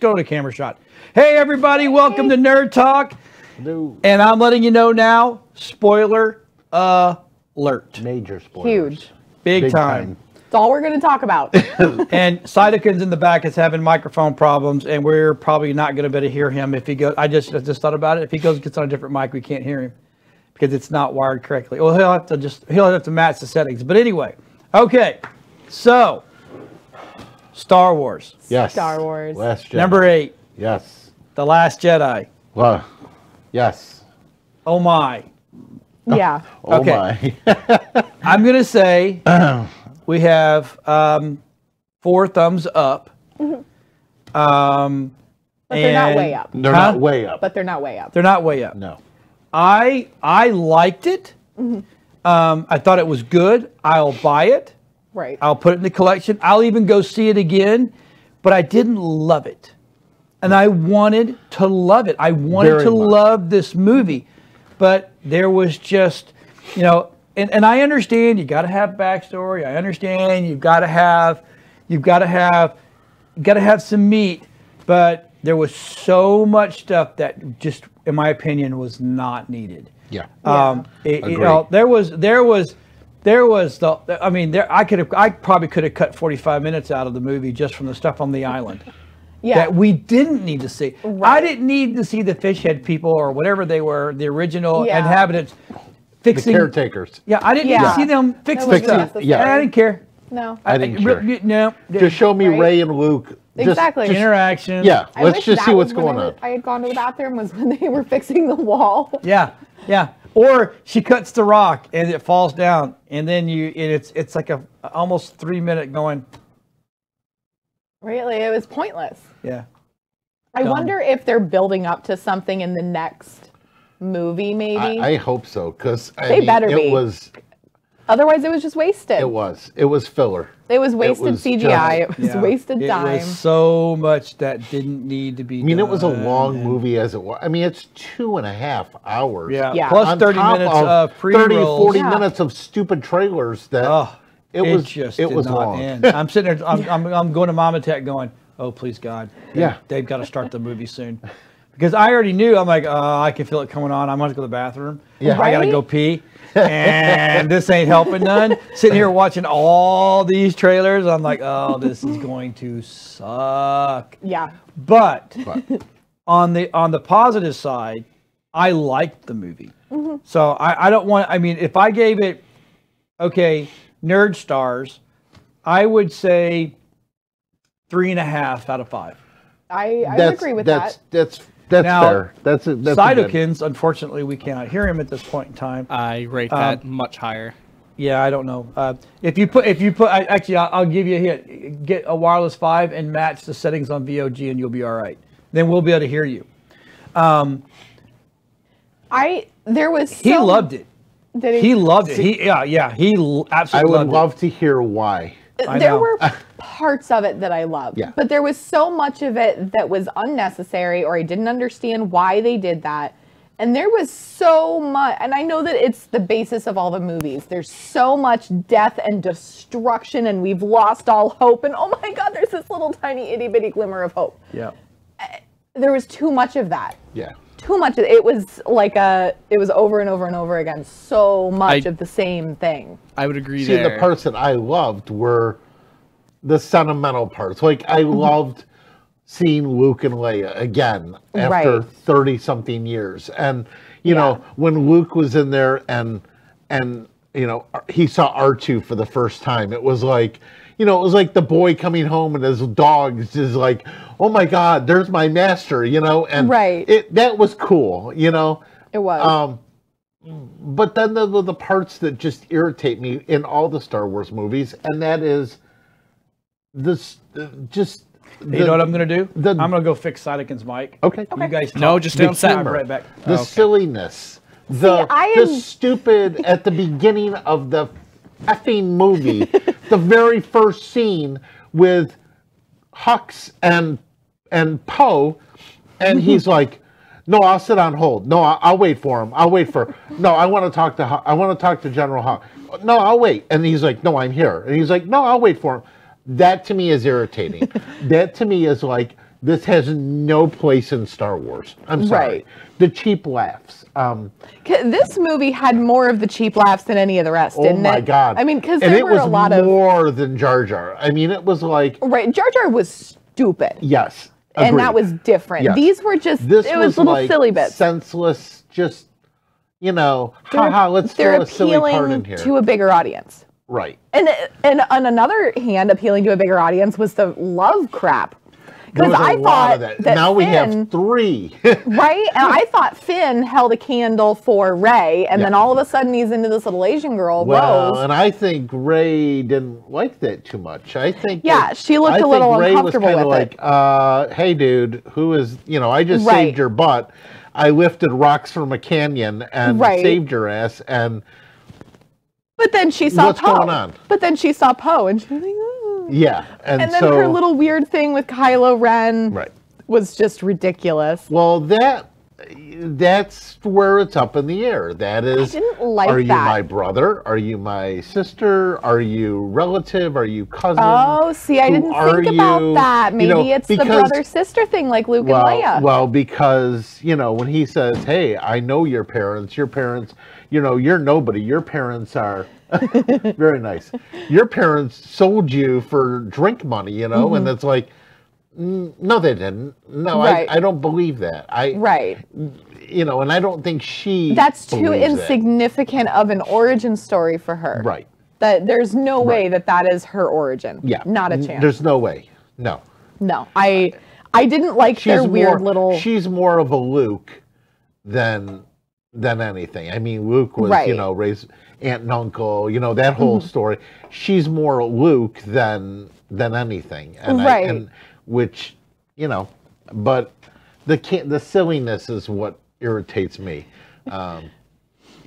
go to camera shot. Hey, everybody, welcome to Nerd Talk. No And I'm letting you know now spoiler alert. major spoilers. Huge. Big, Big time. time. It's all we're going to talk about. And Cytokin's in the back is having microphone problems, and we're probably not going to be able to hear him if he goes. I just I just thought about it. If he goes gets on a different mic, we can't hear him because it's not wired correctly. Well, he'll have to just he'll have to match the settings. But anyway, okay. So, Star Wars Yes. Star Wars. Last Jedi. number eight, Yes. The Last Jedi. Well, yes. Oh my! yeah. Oh Okay. my. I'm gonna say we have um, four thumbs up. Um, But they're not way up. They're Huh? not way up. But they're not way up. They're not way up. no. I I liked it. Um, I thought it was good. I'll buy it. Right. I'll put it in the collection. I'll even go see it again. But I didn't love it, and I wanted to love it. I wanted Very to much. love this movie, but there was just, you know, and, and I understand you got to have backstory. I understand you've got to have, you've got to have, you got to have some meat, but there was so much stuff that just, in my opinion, was not needed. Yeah. Um, it- you know, there was there was there was the I mean there I could have I probably could have cut 45 minutes out of the movie just from the stuff on the island yeah. that we didn't need to see. I Right. didn't need to see the fish head people or whatever they were, the original Yeah. inhabitants The fixing caretakers. Yeah, I didn't need to see them fixing was stuff. unnecessary. Yeah. I didn't care. no. I didn't re- care. No, Just show me Right? Rey and Luke. Just- Exactly. just- interaction. yeah. I Let's wish just see what's going on. was- I had gone to the bathroom was when they were fixing the wall. Yeah, yeah. Or she cuts the rock and it falls down, and then you and it's it's like a almost three minute going. Really, it was pointless. Yeah. I Dumb. wonder if they're building up to something in the next movie, maybe. I, I hope so because They better it be. was Otherwise, it was just wasted. it was it was filler. It was wasted was CGI. just- it was Yeah. wasted it time. was so much that didn't need to be. I mean, it was a long and- movie as it was. I mean, it's two and a half hours. Yeah. Yeah. Plus On 30 minutes of of pre 30, rolls. 40 Yeah. minutes of stupid trailers that Oh, it was just it did was not long. end. I'm sitting there. I'm, I'm, I'm going to Mama Tech going, oh, please God. They- Yeah. They've got to start the movie soon. Because I already knew. I'm like, oh, I can feel it coming on. I'm going to go to the bathroom. Yeah. I got to go pee. And this ain't helping none. Sitting here watching all these trailers. I'm like, oh, this is going to suck. yeah. But But on the on the positive side, I liked the movie. Mm-hmm. So I, I don't want. I mean, if I gave it, okay, nerd stars, I would say three and a half out of five. I, I would agree with that's that. that's that's Now, fair. That's a, that's a good- unfortunately, we cannot hear him at this point in time. I rate Um, that much higher. Yeah, I don't know. Uh, if you put, if you put, I, actually, I'll, I'll give you a hint. Get a wireless five and match the settings on VOG, and you'll be all right. Then we'll be able to hear you. Um, I there was He so- loved it. Did He loved it. He, yeah, yeah. He absolutely. I would loved love to hear why. There were parts of it that I loved, Yeah. but there was so much of it that was unnecessary, or I didn't understand why they did that. And there was so much, and I know that it's the basis of all the movies. There's so much death and destruction, and we've lost all hope. And oh my God, there's this little tiny itty bitty glimmer of hope. Yeah. Eh, there was too much of that. Yeah. Too much. It was like a. It was over and over and over again. So much I- of the same thing. I would agree See, there. the parts that I loved were the sentimental parts. Like I Mm-hmm. loved seeing Luke and Leia again after Right. thirty something years, and you Yeah. know when Luke was in there and and you know he saw R two for the first time. It was like. You know, it was like the boy coming home and his dogs is like, "Oh my God, there's my master!" You know, and Right. it that was cool. You know, It was. um, but then the, the the parts that just irritate me in all the Star Wars movies, and that is this uh, just. you know what I'm gonna do? the- I'm gonna go fix Cytokin's mic. Okay. You guys No, just stay on set. I'll right back. The Okay. silliness, the I the stupid at the beginning of the effing movie, the very first scene with Hux and and Poe, and mm-hmm. he's like, "No, I'll sit on hold. No, I'll, I'll wait for him. I'll wait for. No, I want to talk to. I want to talk to General Hux. No, I'll wait." And he's like, "No, I'm here." And he's like, "No, I'll wait for him." That to me is irritating. that to me is like This has no place in Star Wars. I'm sorry. Right. The cheap laughs. Um, This movie had more of the cheap laughs than any of the rest, oh my it? god! I mean, because there it were was a lot of more than Jar Jar. I mean, it was like right. Jar Jar was stupid, yes, and that was different. Yes. These were just this it was, little like silly bits. senseless. Just you know, They're- haha. Let's throw a silly part in here. to a bigger audience. right. And, and on another hand, appealing to a bigger audience was the love crap. Because I thought that. that now we have three. right? And I thought Finn held a candle for Rey, and then all of a sudden he's into this little Asian girl, well, Rose. and I think Rey didn't like that too much. I think Yeah, that- she looked I a little think Rey uncomfortable was with like, it. uh, "Hey, dude, who is you know? I just Right. saved your butt. I lifted rocks from a canyon and Right. saved your ass, and But then she saw What's Poe. But then she saw Poe, and she was like, "Oh." Yeah, and, and then so her little weird thing with Kylo Ren right. was just ridiculous. Well, that that's where it's up in the air. That is, didn't like are you that. my brother? Are you my sister? Are you relative? Are you cousin? Oh, see, I Who didn't think about you? that. You Maybe know, it's the brother sister thing, like Luke well, and Leia. well, because you know when he says, "Hey, I know your parents. Your parents, you know, you're nobody. Your parents are." very nice. Your parents sold you for drink money, you know, and it's like, no, they didn't. No, Mm-hmm. Right. I, I don't believe that. I, right. you know, and I don't think she. That's too believes that. insignificant of an origin story for her. Right. That there's no way that that is her origin. Yeah. Not a chance. There's no way. No. no. I I didn't like She's their weird more, little She's more of a Luke than than anything. I mean, Luke was, you know, raised aunt and uncle. You know that whole story. She's more Luke than than anything. And I, Right. and which, you know, but the the silliness is what irritates me. Um,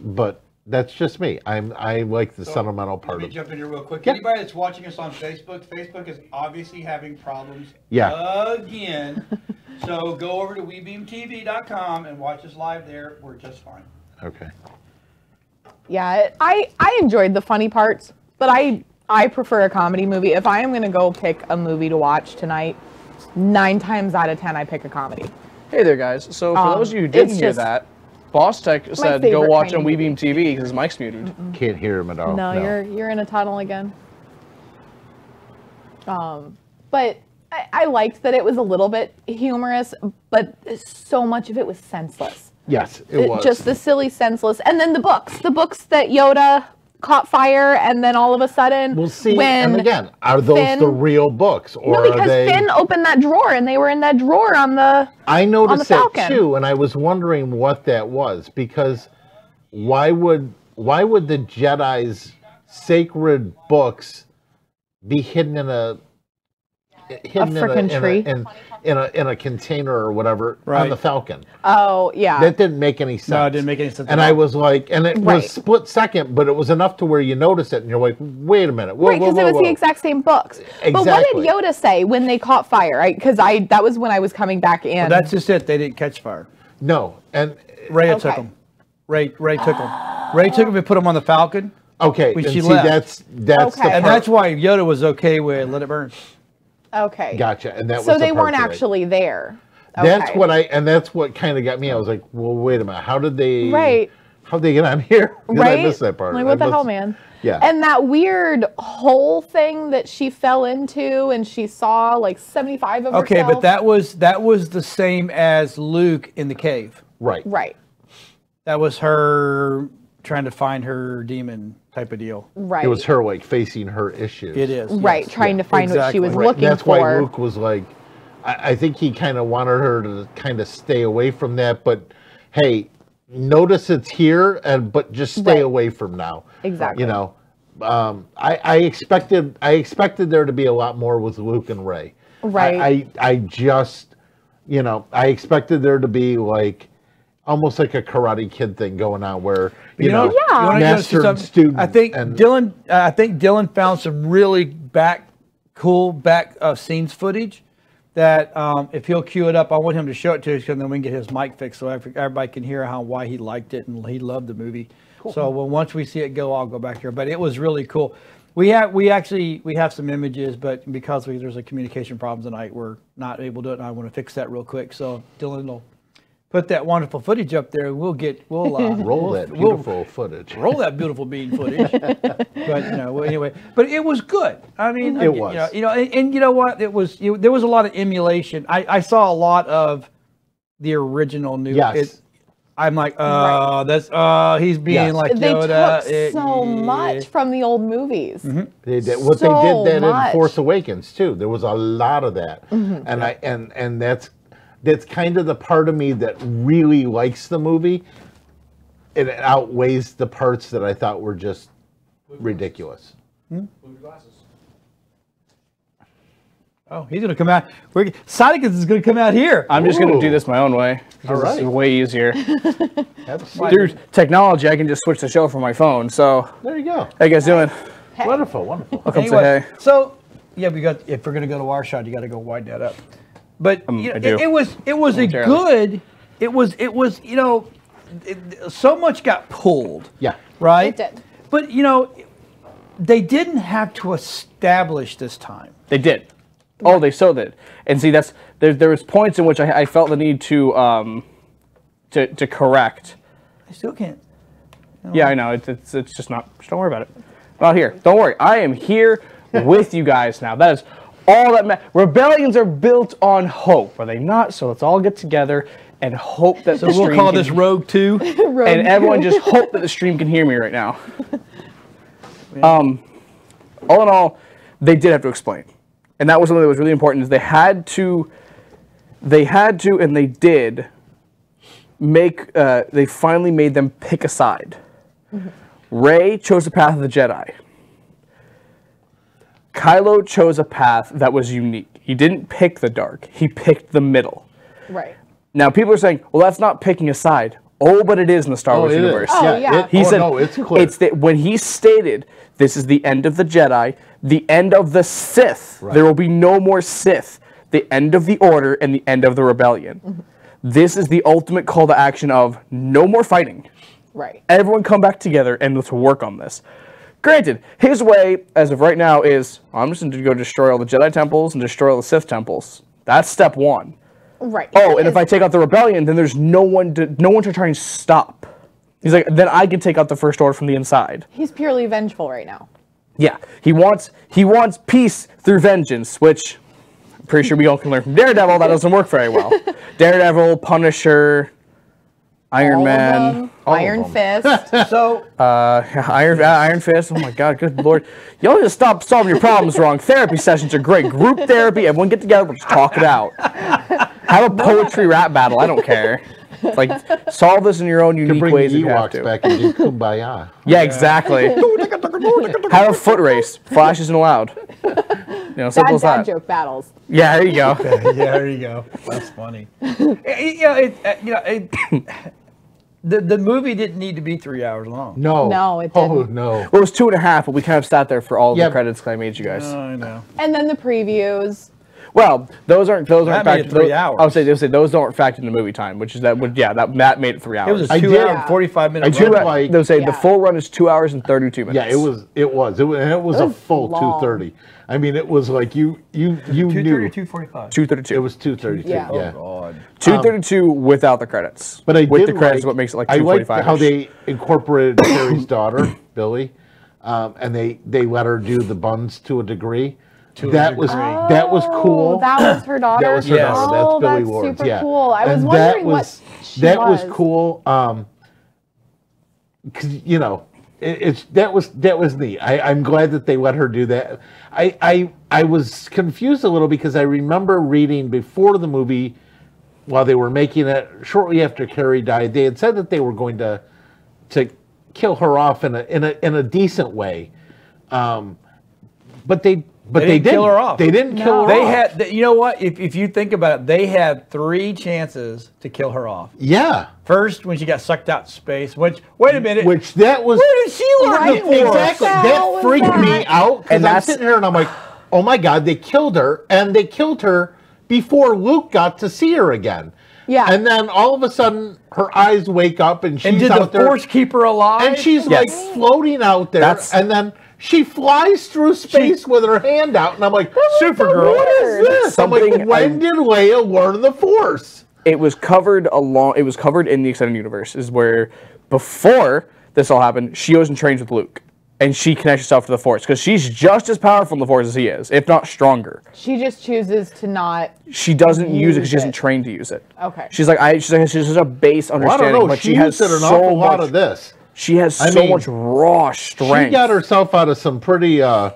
but that's just me. I'm I like the sentimental part Let me of jump in here real quick. Yeah. Anybody that's watching us on Facebook, Facebook is obviously having problems Yeah. again. so go over to webeamtv.com and watch us live there. We're just fine. Okay. Yeah, I I enjoyed the funny parts, but I I prefer a comedy movie. If I am gonna go pick a movie to watch tonight, nine times out of ten I pick a comedy. Hey there, guys. So for Um, those of you who didn't hear just that, Boss Tech said go watch on of WeBeam TV because Mike's muted. Can't hear him at all. no, you're you're in a tunnel again. Um, but I, I liked that it was a little bit humorous, but so much of it was senseless. Yes, it, It- was. Just the silly, senseless, and then the books, the books that Yoda caught fire, and then all of a sudden, We'll see. when and again, are those Finn- the real books, or no, because they? Finn opened that drawer, and they were in that drawer on the. I noticed the that too, and I was wondering what that was because why would why would the Jedi's sacred books be hidden in a hidden in, a, frickin' in, a, tree. in, in a in a container or whatever on the Falcon? Oh yeah. That didn't make any sense. No, it didn't make any sense And at I was like, and it Right. was split second, but it was enough to where you notice it, and you're like, wait a minute, whoa, Right, because it whoa, was the exact same books. Exactly. But what did Yoda say when they caught fire? Right? Because I that was when I was coming back in. That's just it. They didn't catch fire. No, and Rey Okay. took them. Rey Rey took them. Rey took them and put them on the Falcon. okay, When and she see, left. that's that's Okay. the And that's why Yoda was okay with let it burn. Okay. Gotcha. And that was So the they part weren't that I- actually there. That's what I and that's what kind of got me. I was like, well, wait a minute. How did they? Right. How did they get on here? Did right? I missed that part. Like I what the hell, man? Yeah. And that weird hole thing that she fell into, and she saw like seventy-five of Okay, herself. but that was that was the same as Luke in the cave. right. right, That was her trying to find her demon type of deal. right. It was her like facing her issues. It is. right, yes. trying to find what she was Right. looking That's for. That's why Luke was like, I, I think he kind of wanted her to kind of stay away from that. But hey, notice it's here, and but just stay Right. away from now. Exactly. You know, um, I, I expected I expected there to be a lot more with Luke and Rey. Right. I, I, I just, you know, I expected there to be like almost like a Karate Kid thing going on where you, You know, know, wanna master and student. I think and, Dylan. Uh, I think Dylan found some really back, cool back uh, scenes footage. That um, if he'll cue it up, I want him to show it to us, and then we can get his mic fixed so everybody can hear how why he liked it and he loved the movie. So when once we see it go, I'll go back here. But it was really cool. We have we actually we have some images, but because we, there's a communication problem tonight, we're not able to do it. And I want to fix that real quick. So Dylan will put that wonderful footage up there. and We'll get we'll uh, Roll we'll- that we'll beautiful footage. roll that beautiful bean footage. but you know, well, anyway, but it was good. I mean, It you was. know, you know, and, and you know what? It was you there was a lot of emulation. I, I saw a lot of the original new. Yes. It, I'm like, oh, Right. that's uh, he's being Yes. like They Yoda. took It- so yeah. much from the old movies. They did, what So they did then much. in Force Awakens too. There was a lot of that, and I and and that's that's kind of the part of me that really likes the movie. It outweighs the parts that I thought were just ridiculous. Hmm? Oh, he's gonna come out. We're, Sonic is gonna come out here. I'm just gonna do this my own way because All this is way easier. Have. Through technology, I can just switch the show from my phone. So, There you go. how you guys doing? Wonderful, wonderful. Welcome Anyway, to Hey. so yeah, we got. If we're gonna go to our shot, you got to go widen that up. But you know, it, it was it was a good. It was it was you know, it, so much got pulled. Yeah. Right. It did. But you know, they didn't have to establish this time. They did. Oh, they so did. And see, that's there. There was points in which I, I felt the need to um, to to correct. I still can't. Yeah, I know. It's, it's it's just not. Just don't worry about it. I'm not here. Don't worry. I am here with you guys now. That is all that. Ma- Rebellions are built on hope, are they not? So let's all get together and hope that So the we'll stream call can- this Rogue Two. and everyone just hope that the stream can hear me right now. Um, all in all, they did have to explain, and that was something that was really important. Is they had to, they had to, and they did make. Uh, they finally made them pick a side. Rey chose the path of the Jedi. Kylo chose a path that was unique. He didn't pick the dark. He picked the middle. Right. Now people are saying, "Well, that's not picking a side." Oh, but it is in the Star Oh, Wars it is. universe. Oh, yeah. It, He oh, said, no, it's clear. It's that when he stated, "This is the end of the Jedi, the end of the Sith. There will be no more Sith. The end of the Order and the end of the Rebellion." Mm-hmm. This is the ultimate call to action of no more fighting. Right. Everyone come back together and let's work on this. Granted, his way, as of right now, is I'm just going to go destroy all the Jedi temples and destroy all the Sith temples. That's step one. Right. Oh, and if I take out the rebellion, then there's no one to no one to try and stop. He's like, then I can take out the first order from the inside. He's purely vengeful right now. Yeah, he wants he wants peace through vengeance, which I'm pretty sure we all can learn from Daredevil. That doesn't work very well. Daredevil, Punisher, Iron All Man, All Iron. Fist. So uh, Iron uh, Iron Fist. Oh my God, good lord! Y'all just stop solving your problems wrong. Therapy sessions are great. Group therapy. Everyone get together. We'll just talk it out. Have a poetry rap battle. I don't care. It's like solve this in your own unique bring ways. the if you have Ewoks to. back and do kumbaya. Yeah, exactly. Have a foot race. Flash isn't allowed. You know, simple Bad as dad that. joke battles. Yeah, there you go. yeah, there you go. That's funny. you know, it, you know, it, the the movie didn't need to be three hours long. No. No, it Oh didn't. Oh, no. Well, it was two and a half, but we kind of sat there for all of Yeah. the credits that I made you guys. I know. And then the previews. Well, those aren't those aren't That made factored. it three those- hours. I would say, they would say those don't factor in the movie time, which is that would yeah that that made it three hours. It was a I two did- hour and forty five minute. I did run. like- they would say Yeah. the full run is two hours and thirty two minutes. Yeah, it was. It was. It was, and it was a full long. two thirty. I mean, it was like you you you two knew thirty two forty five. two thirty two. it was two thirty two. Yeah. Yeah. Oh God. two thirty two without the credits. But I with did the credits, like, is what makes it like two forty five? I two forty liked how they incorporated Carrie's daughter, Billie, um, and they they let her do the buns to a degree. To that was degree. that was cool. Oh, that was her daughter. That was her Yes. daughter. Oh, That's Billie that's Lourd's. super yeah. cool. I was And wondering that was, what she that was was. cool. Um, cause you know, it, it's that was that was neat. I, I'm glad that they let her do that. I, I I was confused a little because I remember reading before the movie, while they were making it, shortly after Carrie died, they had said that they were going to to kill her off in a in a in a decent way. Um, but they but They they, didn't kill her off. They didn't kill her They off. They had, you know what? If, if you think about it, they had three chances to kill her off. yeah. First, when she got sucked out to space. Which, wait a minute. Which that was where did she learn Right, the exactly What the hell that freaked that? me out because And I'm sitting here and I'm like, oh my god, they killed her, and they killed her before Luke got to see her again. Yeah. And then all of a sudden, her eyes wake up and she's And did the there, force keep her alive? and she's Yes. like floating out there, That's- and then She flies through space with her hand out, and I'm like, Supergirl. What is this? I'm like, when I- did Leia learn the Force? it was covered along. It was covered in the extended universe. Is where before this all happened, she goes and trains with Luke, and she connects herself to the Force because she's just as powerful in the Force as he is, if not stronger. She just chooses to not. She doesn't use it because she Use isn't trained to use it. Okay. She's like I. She's like she's just a base Well, I don't know. but She, she, has used it an so awful lot much. of this. She has I so mean, much raw strength. She got herself out of some pretty. uh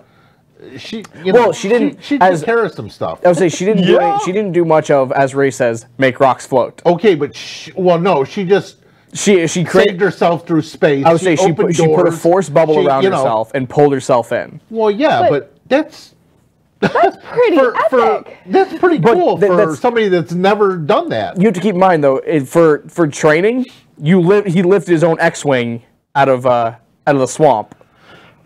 She, you know, Well, she didn't- She, she as- took care of some stuff. I would say she didn't do Yeah. any, she didn't do much of as Rey says make rocks float. Okay, but she, well, no, she just She she saved herself through space. I would say she opened put, she put a force bubble She, around you know- herself and pulled herself in. Well, yeah, But- but, that's That's pretty for, for epic. that's pretty But cool th- for that's- somebody that's never done that. You have to keep in mind though, for for training, you live he lifted his own X-wing out of uh out of the swamp.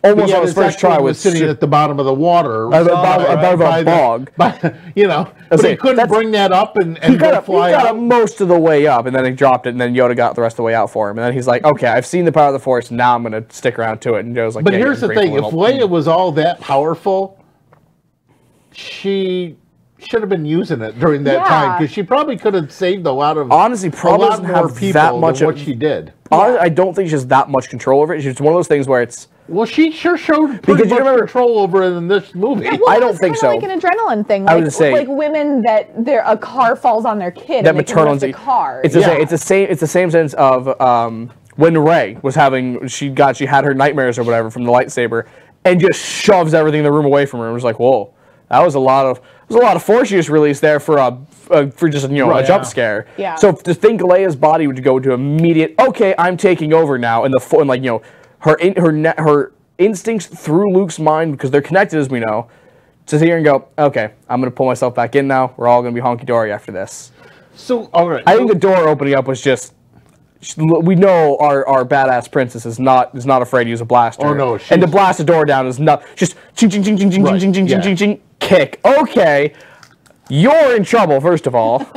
Almost Yeah, on his first actually try was was sitting at the bottom of the water, Above- By- above by a bog. by- you know, but say, he couldn't bring that up and, and he got, go up, he got up most of the way up, and then he dropped it, and then Yoda got the rest of the way out for him. And then he's like, "Okay, I've seen the power of the Force. Now I'm gonna stick around to it." And Yoda's like, But "Yeah, here's the thing: if Leia was all that powerful, she should have been using it during that Yeah. time because she probably could have saved a lot of Honestly, probably a lot doesn't more have people that much than of- what she did. Honestly, I don't think she has that much control over it. It's one of those things where it's Well, she sure showed pretty Because you much remember- control over it in this movie. Well, I don't think kinda so. Like an adrenaline thing. I Like, would say- like women that their a car falls on their kid that and they can maternal lift a instinct. car. It's the Yeah. same. It's the same. It's the same sense of um, when Rey was having she got she had her nightmares or whatever from the lightsaber, and just shoves everything in the room away from her. It was like, whoa, that was a lot of there's a lot of force use released there for a, a for just you know Right. a jump Yeah. scare. Yeah. So to think Leia's body would go to immediate okay, I'm taking over now, and the and like you know her in, her ne- her instincts through Luke's mind because they're connected as we know. To sit here and go, okay, I'm gonna pull myself back in now. We're all gonna be honky dory after this. So, all right. I think the door opening up was just. We know our, our badass princess is not is not afraid to use a blaster. Oh, no, and to blast a door down is not just ching ching ching ching ching Right, ching ching ching yeah. ching ching kick. Okay, you're in trouble. First of all,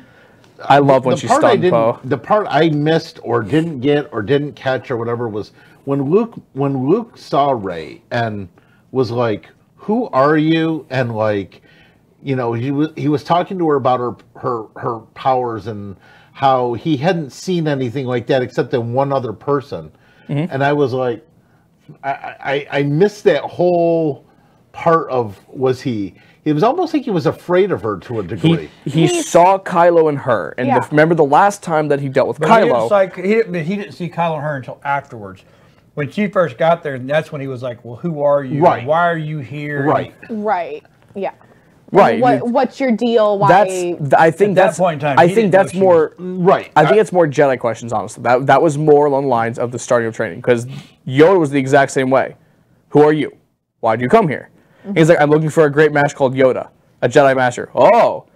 I love when the she stunned Poe. the part I missed or didn't get or didn't catch or whatever was when Luke when Luke saw Rey and was like, "Who are you?" and like, you know, he was he was talking to her about her her her powers and how he hadn't seen anything like that except in one other person, Mm-hmm. and I was like, I, I I missed that whole part of was he. It was almost like he was afraid of her to a degree. He he saw Kylo and her, and Yeah. the, remember the last time that he dealt with But he didn't, Kylo. like, he, didn't, he didn't see Kylo and her until afterwards. When she first got there, and that's when he was like, "Well, who are you? Right. Why are you here?" right. right. Yeah. Right. What, what's your deal? Why? that's I think At that that's point in time, I think that's she more. Right. I think it's more Jedi questions, honestly. That that was more along the lines of the starting of training, because Yoda was the exact same way. Who are you? Why do you come here? Mm-hmm. He's like, I'm looking for a great master called Yoda, a Jedi master. Oh,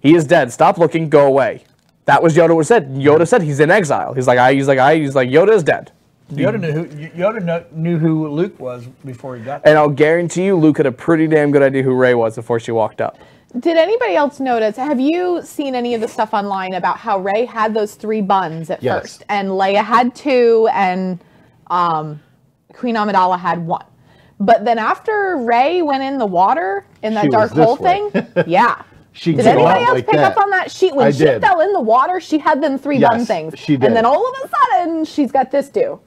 he is dead. Stop looking. Go away. That was Yoda was said. Yoda mm-hmm. said he's in exile. He's like, I. He's like, I. He's like, Yoda is dead. Yoda knew who Yoda kno- knew who Luke was before he got there. And I'll guarantee you, Luke had a pretty damn good idea who Rey was before she walked up. Did anybody else notice? Have you seen any of the stuff online about how Rey had those three buns at Yes. first, and Leia had two, and um, Queen Amidala had one? But then after Rey went in the water in that She dark hole way. thing, yeah. She Did could anybody else like pick that. up on that sheet when I she did. fell in the water? She had them three bun things, she did. and then all of a sudden she's got this do.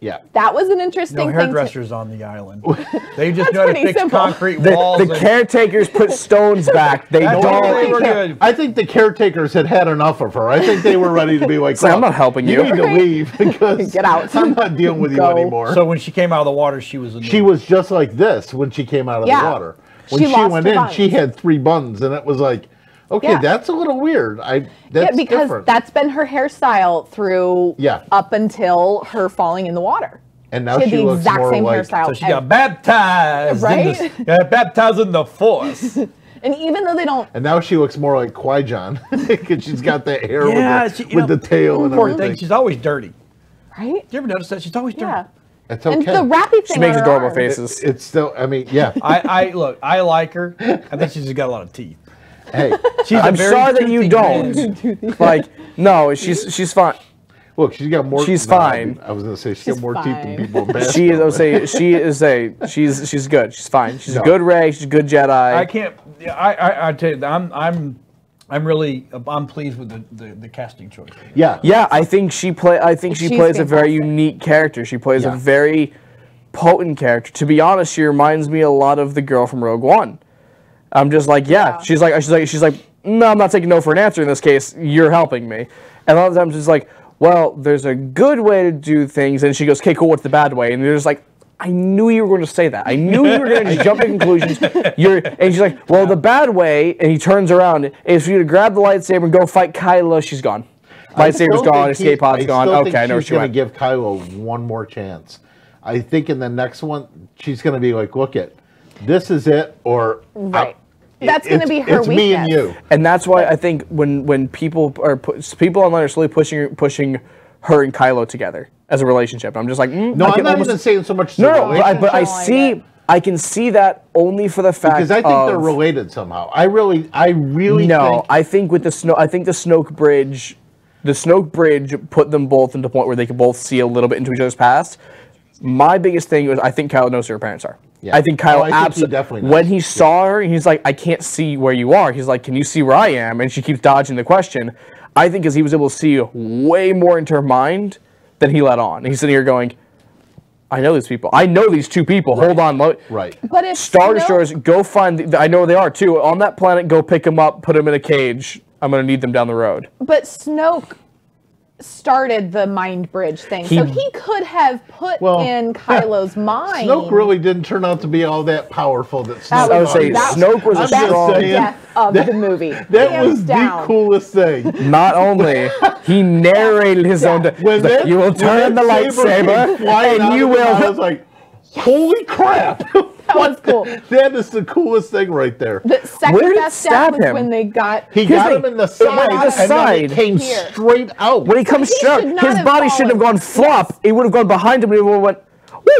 Yeah. That was an No interesting thing. To, hairdressers on the island. They just That's know how to fix simple. concrete The, walls. the and- caretakers put stones back. They don't. all were good. I think the caretakers had had enough of her. I think they were ready to be like, like, I'm not helping You you." need to leave because Get out. I'm not dealing with you anymore." So when she came out of the water, she was a she was just like this when she came out of Yeah. the water. When She she, lost went her in, she had three buns, and it was like, okay, Yeah. that's a little weird. I that's yeah, because different. that's been her hairstyle through Yeah. up until her falling in the water. and now she had she the looks exact more same like hairstyle. So she and, got baptized. Right? In the, got baptized in the force. and even though they don't, and now she looks more like Qui Gon because she's got that hair Yeah, with, the, she- with know, the tail and Poor everything. thing. She's always dirty. right? You ever notice that? She's always dirty. Yeah. It's And the wrappy thing. She makes on adorable arm. faces. it's still. I mean, yeah. I, I look. I like her. I think she's just got a lot of teeth. Hey, She's a I'm sorry that you don't. bitch. like, no, she's she's fine. Look, she's got more. She's no, fine. mean, I was gonna say she's She's got more teeth than people. in She is. I basketball. would say she is a. She's she's good. She's fine. She's No. a good Rey. She's a good Jedi. I can't. yeah, I, I, I tell you, I'm, I'm, I'm really, I'm pleased with the, the, the casting choice. Yeah. Yeah, I think she play. I think she She's plays a very unique character. She plays a very potent character. To be honest, she reminds me a lot of the girl from Rogue One. I'm just like, yeah. Yeah. She's like, she's like, she's like, no, I'm not taking no for an answer in this case. You're helping me. And a lot of times it's like, well, there's a good way to do things, and she goes, okay, cool. What's the bad way? And you're just like. I knew you were going to say that. I knew you were going to jump to conclusions. You're, and she's like, "Well, the bad way," and he turns around is for you to grab the lightsaber and go fight Kylo. She's gone. Lightsaber's gone. Escape pod's I gone. Okay, I know where she's she gonna give Kylo one more chance. I think in the next one, she's gonna be like, "Look it, this is it," or Right. I- That's gonna be her It's me and you. and that's why I think when when people are pu- people online are slowly pushing pushing her and Kylo together as a relationship. I'm just like, mm, No, I I'm not almost- even saying so much. no, no, but I, but I see. it. I can see that only for the fact because I think of, they're related somehow. I really, I really No, think. I think with the snow, I think the Snoke bridge, the Snoke bridge put them both into a point where they could both see a little bit into each other's past. My biggest thing was I think Kylo knows who her parents are. Yeah. I think Oh, Kylo I think he absolutely. definitely when knows. he saw her, he's like, I can't see where you are. He's like, Can you see where I am? And she keeps dodging the question. I think because he was able to see way more into her mind than he let on. He's sitting here going, I know these people. I know these two people. Hold on. lo- right. But if Star Snoke- Destroyers, go find. The, I know where they are too. On that planet, go pick them up, put them in a cage. I'm gonna need them down the road. But Snoke started the mind bridge thing, so He- he could have put Well, in Kylo's mind. Snoke really didn't turn out to be all that powerful. That Snoke That I would was- say that- Snoke was a I'm That's strong. the saying. death of the movie. That Hands was down. the coolest thing. Not only he narrated his own. Yeah. de- When he's that- you will when turn the that saber lightsaber, and you of him, I was like, "Holy crap!" That was cool. that is the coolest thing right there. The second Where did best stab was him? when they got He got him in the side, the and then side. it came Here. straight out. When he comes straight, his body shouldn't have gone flop. It would have gone behind him, and he would have went.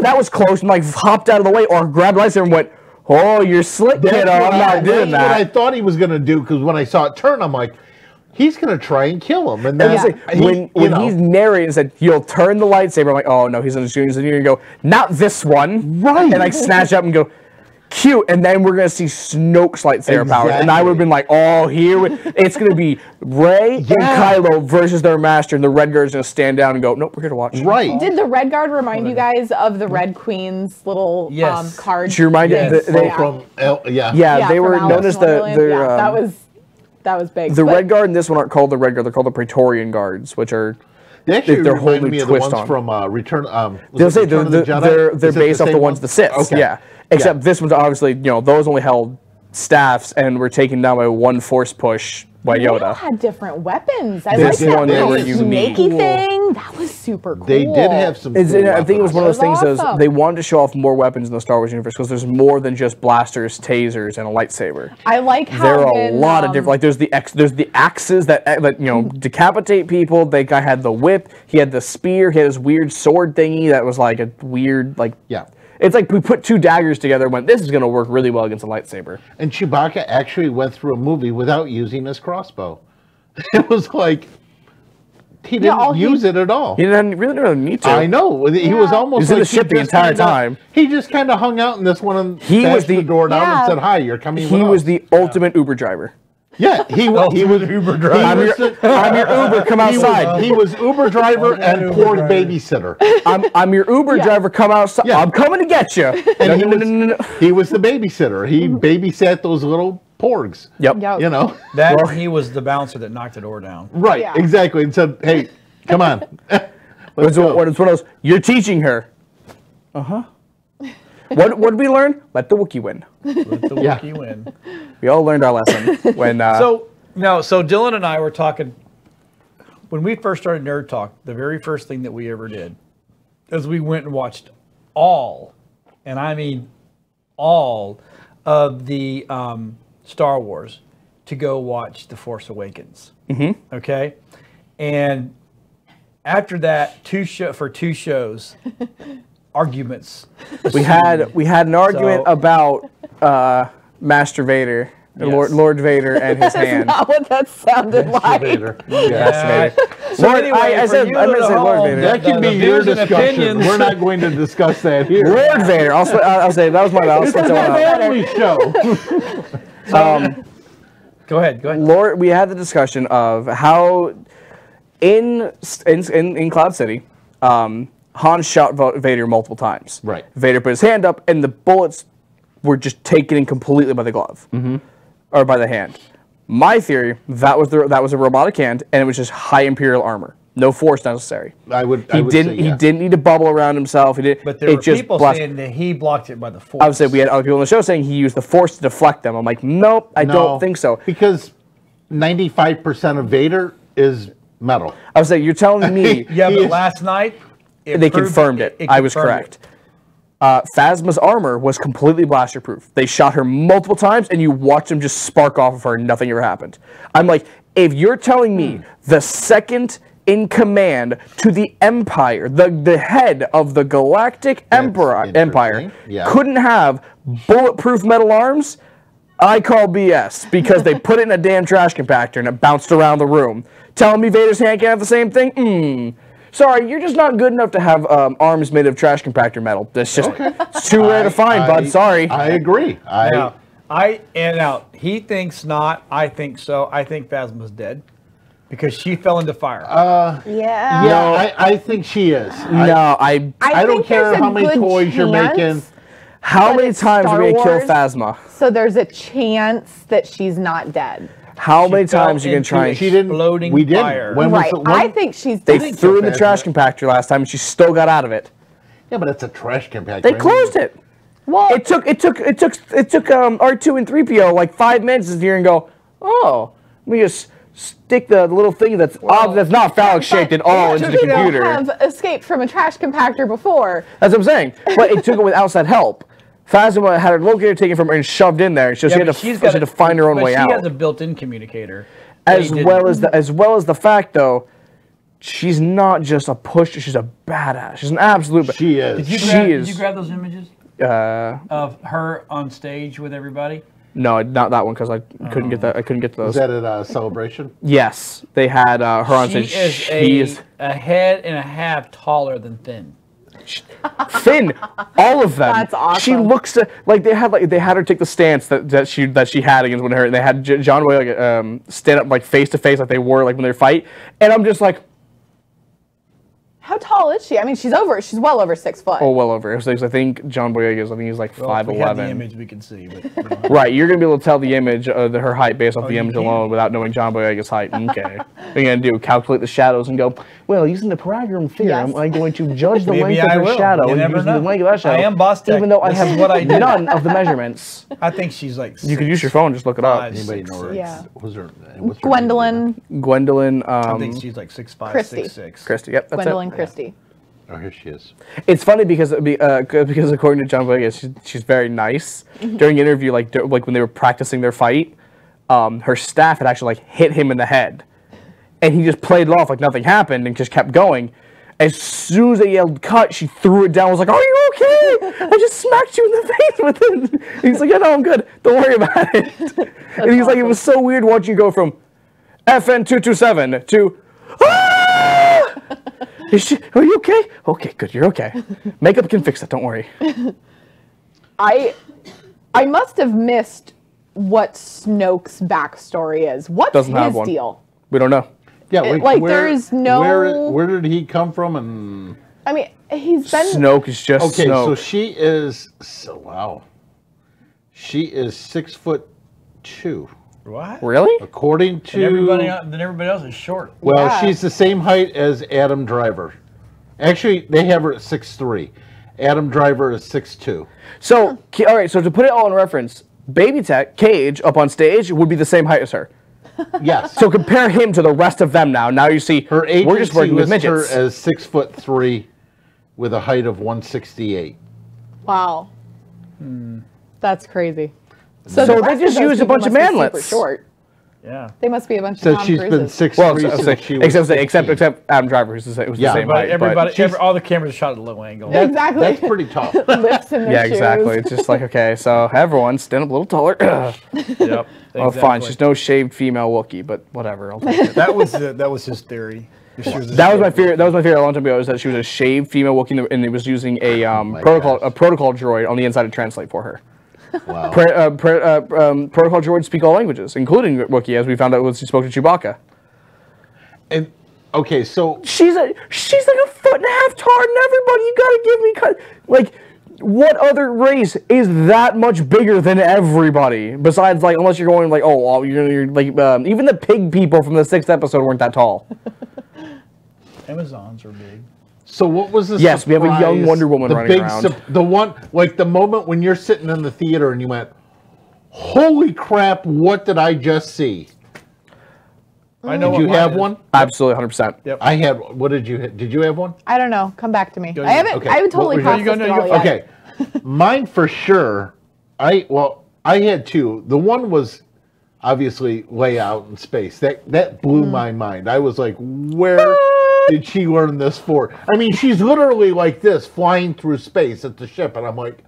That was close, and like hopped out of the way, or grabbed lightsaber and went. Oh, you're slick, kiddo. I'm not doing that's What I thought he was going to do because when I saw it turn, I'm like, he's going to try and kill him. And then And it's like, when you when know, he's narrating and said, "You'll turn the lightsaber," I'm like, "Oh no, he's gonna shoot." He's gonna go, "Not this one!" Right. And like snatch up and go, "Cute!" And then we're gonna see Snoke's lightsaber powers, and I would have been like, "Oh, here we- it's gonna be Rey and Yeah. Kylo versus their master," and the Red Guard's gonna stand down and go, "Nope, we're here to watch." right. Did the Red Guard remind you guys of the Red Queen's little Yes. um, card? She reminded Yes. the- they, Yeah. from El, yeah. yeah, Yeah, they were Alice known as the Wonderland. their, yeah, that um, was that was big. the But Red Guard and this one aren't called the Red Guard; they're called the Praetorian Guards, which are They actually they're reminded holding me of the twist ones on. from uh, Return. Um, They'll say Return they're, of the they're, they're, Is they're it the based off the ones one? the Siths, Okay. yeah. Except Yeah. this one's obviously, you know, those only held staffs and were taken down by one force push by Yoda. they all Yoda. had different weapons. I This like that one, they little were unique. snaky Cool. thing. That was super cool. They did have some. It's, cool I think it was one of those That things was that awesome. they wanted to show off more weapons in the Star Wars universe because there's more than just blasters, tasers, and a lightsaber. I like how There are a when, lot of um, different. Like there's the ex, there's the axes that eh, that you know decapitate people. The guy had the whip. He had the spear. He had this weird sword thingy that was like a weird like. Yeah. It's like we put two daggers together. and Went. This is gonna work really well against a lightsaber. And Chewbacca actually went through a movie without using his crossbow. It was like he didn't all he- use it at all. He didn't really didn't need to. I know. He was almost He was in like the ship the entire kinda- time. He just kind of hung out in this one and He was the- the door down Yeah. and said, "Hi, you're coming." He with was us." the ultimate Uber driver. Yeah. He was he was Uber driver. I'm your, I'm your Uber. Come he was- outside. He was Uber driver and Uber poor driver. babysitter. I'm, I'm your Uber Yeah. driver. Come outside. Yeah. I'm coming to get you. No, And he no, no, was, no, no, no. he was the babysitter. He babysat those little porgs. Yep. Yep. You know. That Well- he was the bouncer that knocked the door down. Right. Yeah. Exactly. And said, "Hey, come on." Let's It's go. one, it's one of those. You're teaching her. Uh huh. what what did we learn? Let the Wookiee win. Let the Yeah. Win. We all learned our lesson when. Uh, So no, so Dylan and I were talking when we first started Nerd Talk. The very first thing that we ever did is we went and watched all, and I mean all, of the um, Star Wars to go watch The Force Awakens. Mm-hmm. Okay, and after that, two show for two shows, arguments. we had we had an argument So- about uh, Master Vader, Yes. Lord Lord Vader, and his hand. Not what that sounded like. Vader. Master Vader. So Lord, anyway, I- I said- I meant to at say Lord Vader. That the- can be your and discussion. opinions- We're not going to discuss that here. Lord Vader. I'll, I'll, I'll say that was my. I'll It's a that one up. family show. Go ahead. Go ahead. Lord, we had the discussion of how in in in, in Cloud City, um, Han shot Vader multiple times. Right. Vader put his hand up, and the bullets were just taken in completely by the glove mm-hmm. or by the hand. My theory that was the, that was a robotic hand, and it was just high Imperial armor, no force necessary. I would. He I would didn't. Say, He didn't need to bubble around himself. He did. But there it were just people blast- saying that he blocked it by the force. I would say we had other people on the show saying he used the force to deflect them. I'm like, nope, I No, don't think so. Because ninety-five percent of Vader is metal. I was like, you're telling me Yeah, but last night it they proved- confirmed it. I was correct. Uh, Phasma's armor was completely blaster proof. They shot her multiple times, and you watch them just spark off of her, and nothing ever happened. I'm like, if you're telling me Hmm. the second in command to the Empire, the the head of the Galactic Emperor Empire. Yeah. couldn't have bulletproof metal arms, I call BS because they put it in a damn trash compactor and it bounced around the room. Telling me Vader's hand can't have the same thing? Hmm. Sorry, you're just not good enough to have um, arms made of trash compactor metal. That's just it's too rare to find, I- bud. Sorry. I agree. I. Now, I and now he thinks not. I think so. I think Phasma's dead because she fell into fire. Uh, Yeah. yeah, I, I think she is. I- no, I. I don't care how many good toys you're making. How but many it's times are we gonna kill Phasma? So there's a chance that she's not dead. How many times are you gonna try? a and She didn't. Exploding we didn't. fire. When was right. the- when- I think she's They dead. threw in the trash compactor last time, and she still got out of it. Yeah, but it's a trash compactor. They closed it. well, It took it took it took it took um, R2 and 3PO like five minutes to sit here and go, oh, let me just stick the little thing that's ob- that's not phallic shaped at all into the people computer. have escaped from a trash compactor before. That's what I'm saying. But it took it with outside help. Phasma had her locator taken from her and shoved in there, so she had to but she's she had got to a- find her own way she out. She has a built-in communicator. as well as the as well as the fact though, she's not just a push. She's a badass. She's an absolute. ba- She is. Did you, she grab, did you grab those images Uh, of her on stage with everybody? no, not that one because I couldn't get that. I couldn't get to Was those. that at a celebration? Yes, they had uh, her on She stage. is She a, is a head and a half taller than thin. Thin. All of them. That's She looks uh, like they had like they had her take the stance that, that she that she had against when her. and They had J- John Boyega um, stand up like face to face like they were like when they fight, and I'm just like, How tall is she? I mean, she's over. She's well over six foot. oh well over. So I think John Boyega is I think he's like Well, five we had the image we could see, but you know. Right, you're gonna be able to tell the image, uh, the, her height based off the image can? alone without knowing John Boyega's height. Okay, what are gonna do? Calculate the shadows and go. Well, using the Pythagorean theorem, Yes. I'm going to judge the Maybe length of I her will. shadow You and never using the know. length of that shadow. I am boss tech. even though I have what I do. none of the measurements. I think she's like. You could use your phone, just look it up. Five. Anybody Six, know her? Yeah. Was her? What's her Gwendoline, Gwendoline, I um, think she's like six five, Christie. six six. Christie. Yep, that's Gwendoline it. Christie. name? Oh, here she is. It's funny because be- uh, because according to John Boyega, she's, she's very nice. During interview, like dur- like when they were practicing their fight, um, her staff had actually like hit him in the head, and he just played it off like nothing happened and just kept going. As soon as they yelled "cut," she threw it down. Was like, "Are you okay? I just smacked you in the face with it." And he's like, "Yeah, no, I'm good. Don't worry about it." and he's like, "It was so weird watching you go from FN two two seven to." "Ah!" Is she, are you okay? Okay, good. You're okay. Makeup can fix that. Don't worry. I, I must have missed what Snoke's backstory is. What's Doesn't his have one. deal? We don't know. Yeah, uh, It- like, like, where, there is no- Where, where did he come from? And I mean, he's been. Snoke is just okay, Snoke. so she is. So wow. She is six foot two, What? really? according to. And everybody, then everybody else is short. Well, Yeah. she's the same height as Adam Driver. Actually, they have her at six three. Adam Driver is six two. So, all right. So to put it all in reference, Baby Tech Cage up on stage would be the same height as her. Yes. So compare him to the rest of them now. Now you see her agency we're just working with lists her midgets. as six foot three, with a height of one sixty eight. Wow. Hmm. That's crazy. So the they just of those used a bunch of must be super manlets. Short. Yeah. They must be a bunch So of Tom she's been six well, three so- so- since she was except except except Adam Driver, who's the same, who's Yeah. the same Everybody, height. but- everybody, she's- every, all the cameras are shot at a low angle. Yeah. Exactly. That's pretty tough. Lips in their yeah, shoes. exactly. It's just like okay, so everyone stand up a little taller. Yep. Well, fine. She's no shaved female Wookiee, but whatever. I'll take it. That was uh, that was his theory. sure this That is was my fear. That was my fear a long time ago. Is that she was a shaved female Wookiee, and it was using a um, my protocol gosh. a protocol droid on the inside to translate for her. Wow. Pre- uh, pre- uh, um, protocol droids speak all languages, including Wookiee, as we found out when she spoke to Chewbacca. And okay, so She's a she's like a foot and a half taller than everybody. You gotta give me cut. Like, what other race is that much bigger than everybody? Besides, like, unless you're going like, oh, well, you're, you're like, um, even the pig people from the sixth episode weren't that tall. Amazons are big. So what was the Yes, we have a young Wonder Woman the running big around. sup- the one like the moment when you're sitting in the theater and you went, "Holy crap! What did I just see?" I know Did you have is. one? Absolutely, hundred percent. Yep. I had. What did you? ha- Did you have one? I don't know. Come back to me. Go I haven't. Okay. I haven't totally was your- processed You go- no, it you all go- yet. Okay, mine for sure. I well, I had two. The one was obviously way out in space. That that blew Mm. my mind. I was like, where did she learn this for? I mean, she's literally like this, flying through space at the ship, and I'm like,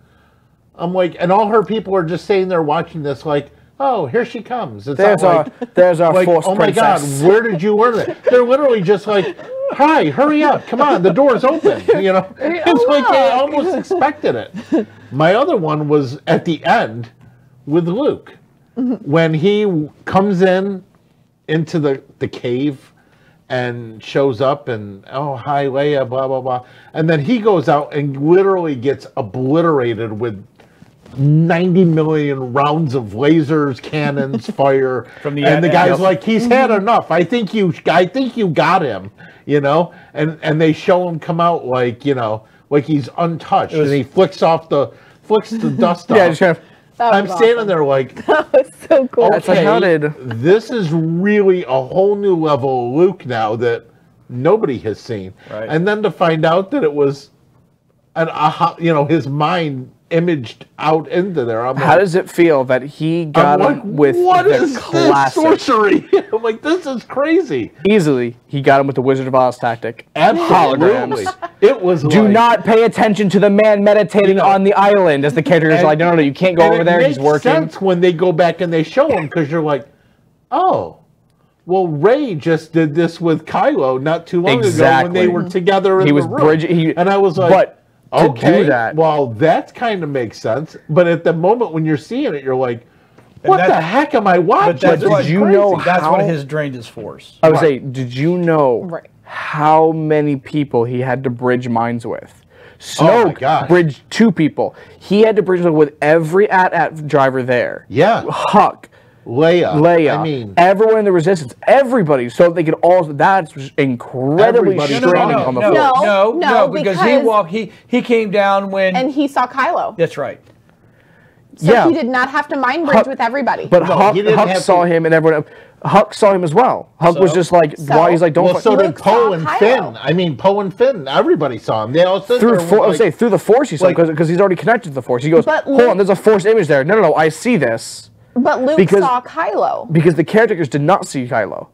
I'm like, and all her people are just sitting there watching this, like, oh, here she comes. It's There's our like, there's our like, force oh my god, where did you learn that? They're literally just like, hi, hurry up, come on, the door's open. You know, it's like I almost expected it. My other one was at the end with Luke mm-hmm. when he comes in into the the cave and shows up and oh hi Leia blah blah blah and then he goes out and literally gets obliterated with 90 million rounds of lasers, cannons, fire. From the and the guy's like, he's had enough. I think you, I think you got him. You know, and and they show him come out like you know, like he's untouched, was- and he flicks off the flicks the dust Yeah, off. Just kind of. That I'm was standing awesome. there like, That was so cool. That's like, okay, how did- this is really a whole new level of Luke now that nobody has seen. Right. And then to find out that it was an aha, you know, his mind imaged out into there. I'm How like, does it feel that he I'm got like, him with what the is classic? this sorcery? I'm like, this is crazy. Easily, he got him with the Wizard of Oz tactic. Absolutely. It was Do like- not pay attention to the man meditating know, on the island. As the character is like, no, no, no, you can't go over there. He's makes working. sense when they go back and they show him because you're like, oh, well, Rey just did this with Kylo not too long ago when they were together in He the was room. he- and I was like, but to do okay, that- well, that kind of makes sense. But at the moment when you're seeing it, you're like, what the heck am I watching? But that's This what is you crazy. know That's what How- has drained his force. I would say, did you know Right. how many people he had to bridge minds with? Oh my Snoke gosh. bridged two people. He had to bridge with every AT-AT driver there. Yeah, Hux, Leia. Leia, I mean, everyone in the Resistance, everybody, so they could all. That's incredibly Everybody. No, no, no, on the no, force. no, No, no, no, because, he walked. He he came down when. and he saw Kylo. that's right. So Yeah. he did not have to mind bridge Hux- with everybody. But No, Hux, Hux saw to- him, and everyone. Hux saw him as well. Hux was just like, So? why? He's like, don't. well, so did Poe and Kylo. Finn. I mean, Poe and Finn. Everybody saw him. They all stood through there. for, I would say through the force he saw like- because he's already connected to the force. He goes, But hold Luke- on, there's a force image there. No, no, no, I see this But Luke because- saw Kylo. because the caretakers did not see Kylo.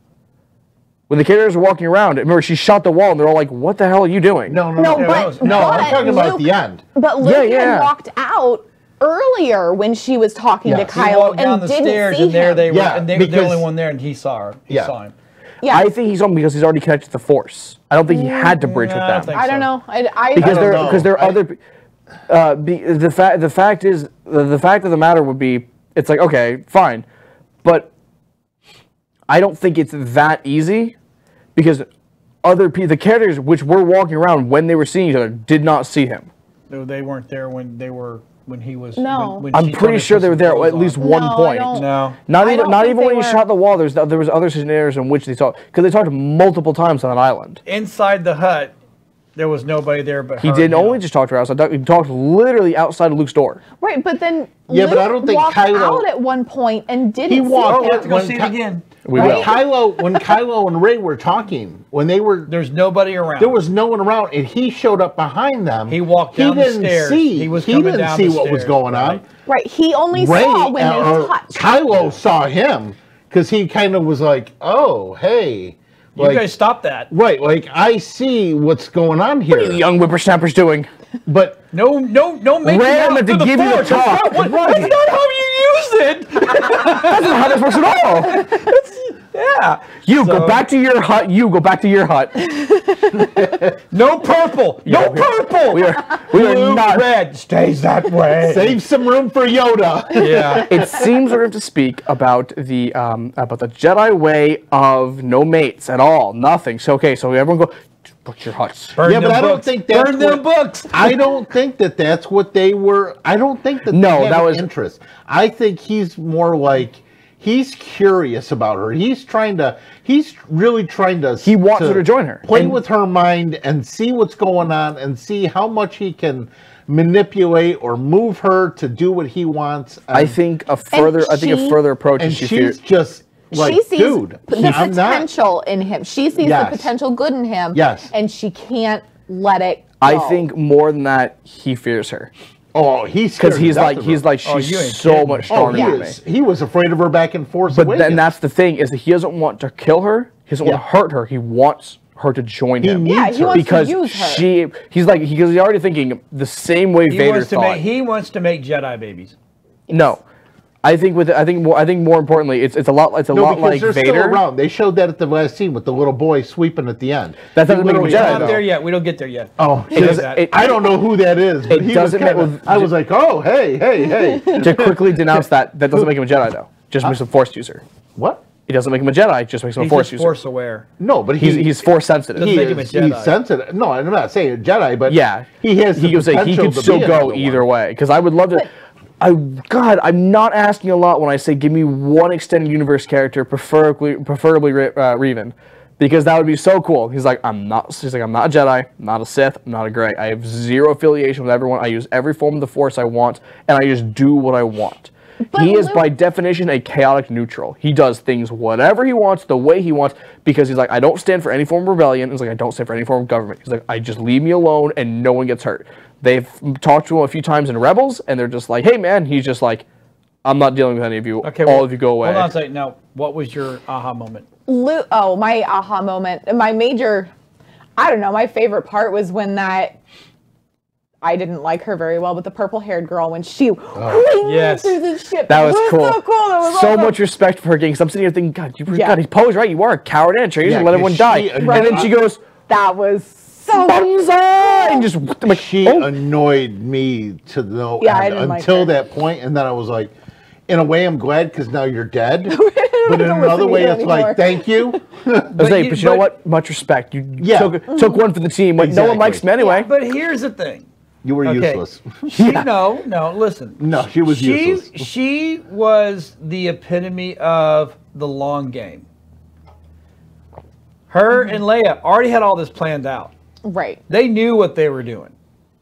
When the caretakers were walking around, remember she shot the wall, and they're all like, "What the hell are you doing?" no, no, No, no, but no. I'm but talking about Luke- the end. But Luke Yeah, yeah. had walked out earlier when she was talking Yeah. to He He Kylo walked down and the didn't stairs, see and there him. they were, Yeah, and they were the only one there, and he saw her. He Yeah. saw him. Yeah. I think he's on because he's already connected to the force. I don't think he had to bridge Mm, with I don't them I don't so. know. I, I because I there because there are I- other. Uh, be, the fact the fact is the, the fact of the matter would be it's like okay fine, but I don't think it's that easy because other people the characters which were walking around when they were seeing each other did not see him. No, They weren't there when they were when he was. No. when- when I'm pretty sure they were there at least on. one No, point. No. Not even don't even when they he shot the wall. There's there was other scenarios in which they saw because they talked multiple times on that island. Inside the hut, there was nobody there but He her didn't and him. only just talk to her outside. He talked literally outside of Luke's door. right, but then Yeah, Luke but I don't think walked Kylo- out at one point and didn't He see walked him. We'll have to go When see it again. We when will. Kylo, when Kylo and Rey were talking, when they were There's nobody around. There was no one around, and he showed up behind them. He walked down he didn't stairs. See, He was he coming didn't down see the what was going on. right. Right, he only Rey saw when uh, they or touched. Kylo saw him because he kind of was like, "Oh, hey." You Like, guys stop that. right, like I see what's going on here, What are you young whippersnappers doing? but No, no, no. Making Rey, I'm out to the give you the force. That's talk. not what- Right. That's not how you use it. That's not how this works at all. Yeah. You So- go back to your hut. You go back to your hut. No purple. No we are- purple. We are we are Blue, not. red stays that way. Save some room for Yoda. Yeah. It seems we're going to speak about the um, about the Jedi way of no mates at all, nothing. So okay, so everyone go book your huts. Burn Yeah, but them I don't think that's Burn them what- books. I don't think that that's what they were. I don't think that No, they that was- interest. I think he's more like he's curious about her. He's trying to. He's really trying to. He wants her to join her. play And- with her mind, and see what's going on, and see how much he can manipulate or move her to do what he wants. I think a further I think a further approach and is she she's fears. just like, she sees dude, p- the I'm not. potential in him. She sees Yes. the potential good in him. Yes. And she can't let it go. I think more than that, he fears her Oh, he's because he's like he's like Oh, she's you ain't so kidding. much Oh, stronger he than me. He was afraid of her back and forth. But then that's the thing is that he doesn't want to kill her. He doesn't Yeah. want to hurt her. He wants her to join He him. Yeah, he wants because to use her. she he's like because he's already thinking the same way He Vader wants to thought. make he wants to make Jedi babies. no, I think with I think more I think more importantly it's it's a lot it's a No, lot because like they're Vader. still around. They showed that at the last scene with the little boy sweeping at the end. That He doesn't make him a literally Jedi, Not though. there yet. We don't get there yet. Oh, It doesn't- it- I don't know who that is. But It he was doesn't make- kinda- with- I was like, oh, hey, hey, hey. to quickly denounce that that doesn't make him a Jedi though. Just makes him a Force user. what? It doesn't make him a Jedi. It just makes him a Force just user. force aware. No, but he, He's he's Force sensitive. Doesn't he make him a is, Jedi. he's sensitive. No, I'm not saying a Jedi, but Yeah, he has. He the could say he could to still go either one. way because I would love to. I God, I'm not asking a lot when I say give me one extended universe character, preferably preferably Re- uh, Revan, because that would be so cool. He's like, I'm not. He's like, I'm not a Jedi, I'm not a Sith, I'm not a Grey. I have zero affiliation with everyone. I use every form of the Force I want, and I just do what I want. But he is Luke- by definition a chaotic neutral. He does things whatever he wants, the way he wants, because he's like, I don't stand for any form of rebellion. He's like, I don't stand for any form of government. He's like, I just leave me alone and no one gets hurt. They've talked to him a few times in Rebels, and they're just like, hey man, he's just like, I'm not dealing with any of you. Okay, all well, of you go away. Hold on a second. Now, what was your aha moment? Lu- oh, my aha moment. My major, I don't know, my favorite part was when that. I didn't like her very well, but the purple haired girl, when she oh, went Yes. through the ship. That it was cool. so cool. Was So awesome. much respect for her getting. Because I'm sitting here thinking, God, you Yeah. God, he posed right. You are a coward and a traitor. You Yeah, just let 'cause everyone she die. annoyed- And then she goes, That was so Banzai! And just, I'm like, She oh. annoyed me to no Yeah, I end didn't like until her. that point, and then I was like, in a way, I'm glad because now you're dead. but in another way, it's anymore. like, thank you. I was But you- but you know what? Much respect. You Yeah. took, took one for the team. Like, no one likes me anyway. But here's the thing. You were Okay. useless. She no no listen. No, she was she, useless. She was the epitome of the long game. Her and Leia already had all this planned out. Right. They knew what they were doing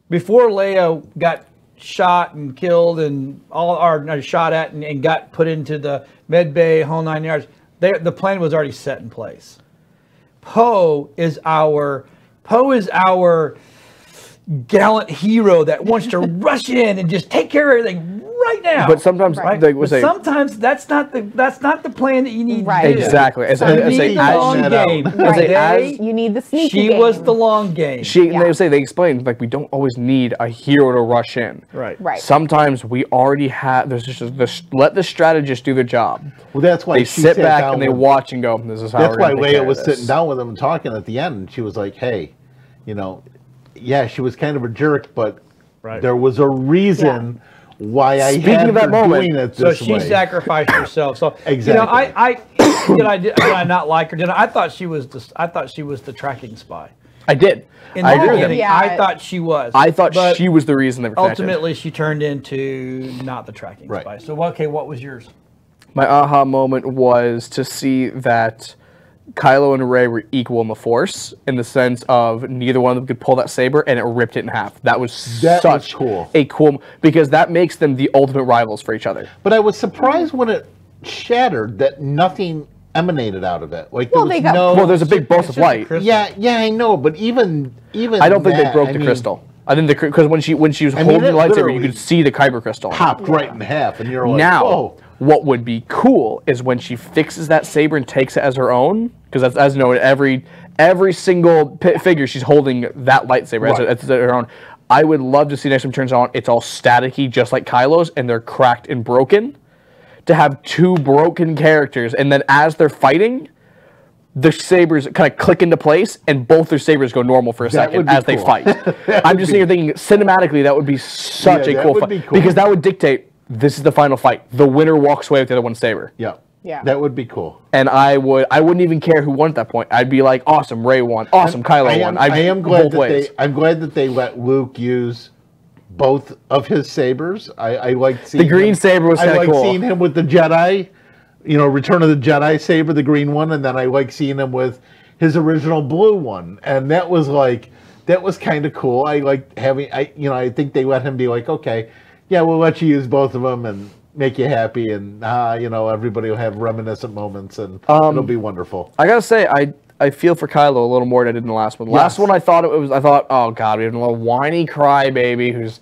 before Leia got shot and killed and all no, shot at and, and got put into the med bay whole nine yards. They, the plan was already set in place. Poe is our Poe is our gallant hero that wants to rush in and just take care of everything right now. But sometimes, Right. like, But was say, sometimes that's not the that's not the plan that you need. Right. To do. Exactly. As- You as- need say, the as- long game. As They- a- as- You need the sneaky she game. was the long game. she, Yeah. they say they explained like we don't always need a hero to rush in. right. Right. Sometimes we already have. There's just this, let the strategist do the job. Well, that's why They she sit back and they with- watch and go, "This is how." That's we're why gonna take care Leia was this." sitting down with him and talking at the end, and she was like, "Hey, you know, yeah, she was kind of a jerk, but Right. there was a reason why I Speaking had of that moment, So she way." sacrificed herself. So you know, Exactly. I, I did I did, I not like her? Did I? I thought she was the I thought she was the tracking spy. I did. In I the beginning, Yeah. I thought she was. I thought but she was the reason they were connected. ultimately she turned into not the tracking Right. spy. So okay, what was yours? My aha moment was to see that Kylo and Rey were equal in the Force in the sense of neither one of them could pull that saber and it ripped it in half. That was That was such cool. a cool because that makes them the ultimate rivals for each other. But I was surprised when it shattered that nothing emanated out of it. Like Well, there they was got- no. Well, there's a big It's burst of light. yeah, yeah, I know, but even even I don't think they that, broke I the mean, crystal. I think the because when she when she was mean, holding the lightsaber, you could see the kyber crystal. Popped right in half, and you're like, now, "Whoa!" what would be cool is when she fixes that saber and takes it as her own, because as, as you know, every every single figure she's holding that lightsaber as, Right. as her own. I would love to see next time turns on, it's all staticky, just like Kylo's, and they're cracked and broken. to have two broken characters, and then as they're fighting, the sabers kind of click into place, and both their sabers go normal for a That second be as they fight. I'm just be- sitting here thinking cinematically that would be such Yeah, a cool fight be cool. because that would dictate this is the final fight. The winner walks away with the other one's saber. Yeah. Yeah. That would be cool. And I would, I wouldn't even care who won at that point. I'd be like, awesome, Rey won, awesome, Kylo I won. am, I am glad both that ways. they. I'm glad that they let Luke use both of his sabers. I, I like seeing the green him- saber was I kinda like cool. seeing him with the Jedi, you know, Return of the Jedi saber, the green one, and then I like seeing him with his original blue one, and that was like that was kind of cool. I like having. I you know I think they let him be like, okay, yeah, we'll let you use both of them and make you happy, and ah, you know, everybody will have reminiscent moments, and Um, it'll be wonderful. I gotta say, I I feel for Kylo a little more than I did in the last one. The last one, I thought it was, I thought, oh god, we have a little whiny crybaby who's.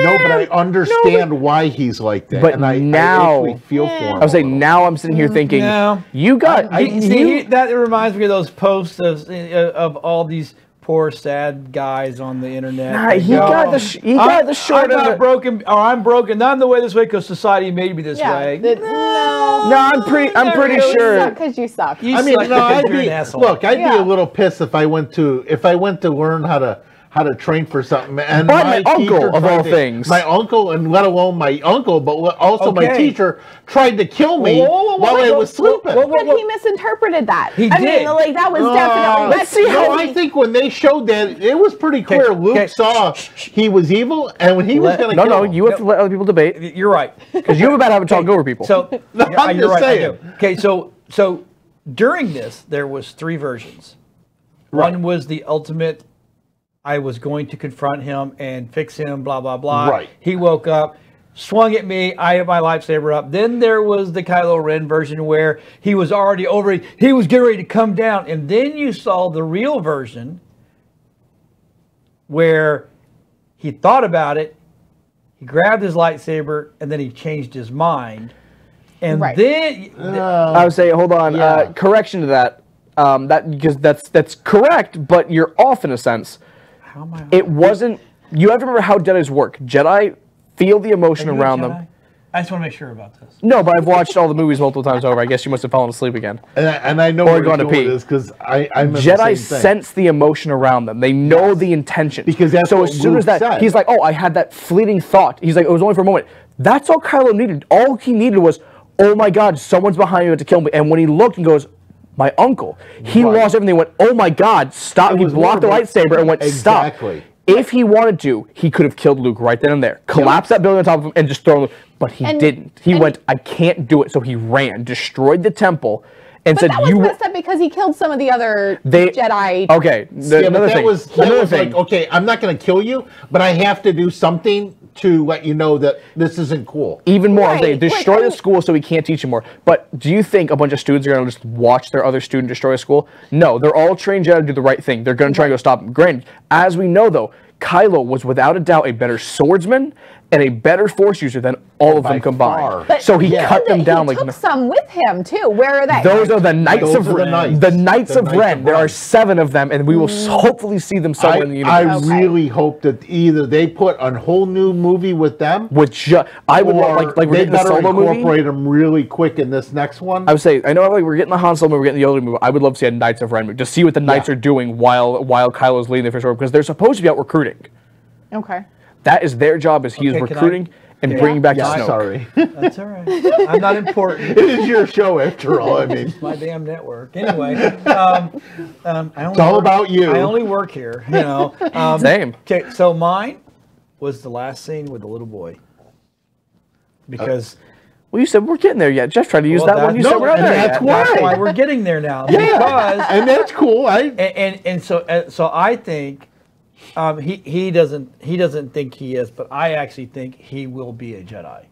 No, but I "Eh, understand no, why he's like that. But and I, now- I actually feel for him. I was saying now I'm sitting here thinking, No. you got I, you, see, you- he- that reminds me of those posts of, uh, of all these poor, sad guys on the internet. Nah, that he go, got the sh- he got I'm- the short I'm not of- broken, or I'm broken, not in the way this way because society made me this Yeah. way. that- no. No, I'm pretty- I'm pretty You sure- suck because you suck. You I mean, suck no, because I'd you're be an asshole. look. I'd be a little pissed if I went to if I went to learn how to how to train for something and By my uncle, teacher of all to- things. my uncle, and let alone my uncle, but le- also my teacher tried to kill me Whoa, whoa, whoa, while whoa, I was sleeping. whoa, whoa, but he misinterpreted that. He I did. mean, like that was Uh, definitely. let's see. No, I think when they showed that, it was pretty clear. Luke okay. saw he was evil, and when he was going to no, kill no, him. you have to let other people debate You're right. because you have a bad habit of talking over people. So No, yeah, I'm you're just right. Saying. Okay, so so during this, there was three versions. Right. One was the ultimate. I was going to confront him and fix him. Blah blah blah. Right. He woke up, swung at me. I had my lightsaber up. Then there was the Kylo Ren version where he was already over. He was getting ready to come down, and then you saw the real version where he thought about it. He grabbed his lightsaber and then he changed his mind. And Right. then I would say, hold on. Yeah. Uh, correction to that. Um, that because that's that's correct, but you're off in a sense. How am I? It wasn't. You have to remember how Jedi's work. Jedi feel the emotion Are you a around them. I just want to make sure about this. No, but I've watched all the movies multiple times over. I guess you must have fallen asleep again. and, I, and I know Or where you're going to going pee. this because I I'm in the Jedi same thing. sense the emotion around them. They know the intention. Because that's so what as soon Luke as that, said. he's like, "Oh, I had that fleeting thought." He's like, "It was only for a moment." That's all Kylo needed. All he needed was, "Oh my God, someone's behind me about to kill me." And when he looked and goes, "My uncle," he Right. lost everything. He went, "Oh my God, stop!" It He blocked the lightsaber and went, "Stop!" Exactly. If he wanted to, he could have killed Luke right then and there, collapsed that building on top of him, and just thrown. Luke. But he And- didn't. He and- went, "I can't do it." So he ran, destroyed the temple, and But said, that was "You." messed up because he killed some of the other They Jedi. Okay. the- Yeah, but another that thing. was that another was thing. like okay. I'm not going to kill you, but I have to do something to let you know that this isn't cool. Even more, Right, they like, destroy I the mean- school so we can't teach anymore. But do you think a bunch of students are going to just watch their other student destroy a school? No, they're all trained Jedi to do the right thing. They're going to try and go stop them. Granted, as we know though, Kylo was without a doubt a better swordsman and a better Force user than all of By them combined. far. So he yeah. cut them he down like took some with him too. Where are they? those are the Knights Those of are the Ren. Knights. The Knights The of Knights Ren. of There Ren. are seven of them, and we will s- hopefully see them somewhere in the universe. I Okay. really hope that either they put a whole new movie with them, which ju- I would or like like we're they getting the better solo movie. incorporate them really quick in this next one. I would say I know like we're getting the Han Solo movie, we're getting the Yoda movie. I would love to see a Knights of Ren movie, just see what the Knights Yeah. are doing while while Kylo's leading the first order because they're supposed to be out recruiting. okay. That is their job. as he Okay, is recruiting and Yeah. bringing back yeah, Snoke. sorry. That's all right. I'm not important. it is your show after all. I mean, my damn network. Anyway, um, um, I only It's all work- about you. I only work here, you know. Um, Same. Okay, so mine was the last scene with the little boy because Well, you said we're getting there yet. Jeff tried to use well, that one. You that's- said we're not there that's why. that's why we're getting there now because and that's cool. I and, and and so uh, so I think um, he he doesn't he doesn't think he is, but I actually think he will be a Jedi.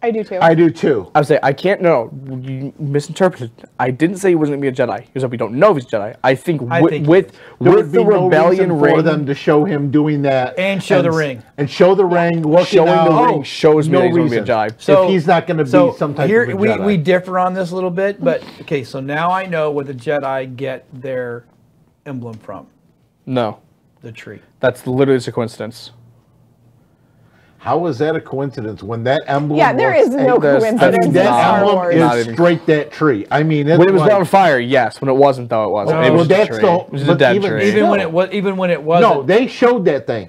I do too. I do too. I would say I can't. No, you misinterpreted. I didn't say he wasn't gonna be a Jedi. He said we don't know if he's a Jedi. I think I with think he with. There with would the be no rebellion reason ring, for them to show him doing that And show the ring. and show the ring. Looking showing out. the ring shows me no that he's gonna be a. Jedi. So if he's not going to be so some type here of a we Jedi. we differ on this a little bit, but okay. So now I know where the Jedi get their emblem from, No, the tree. that's literally just a coincidence. How is that a coincidence when that emblem? Yeah, there is no That's- I coincidence mean, that Star emblem Wars. Not is even- straight that tree. I mean, it's When it was like, on fire, yes. When it wasn't, though, it wasn't. No. it oh, Well, was a that's tree. the- it was a but dead even- tree. Even when it was, even when it wasn't. no, they showed that thing,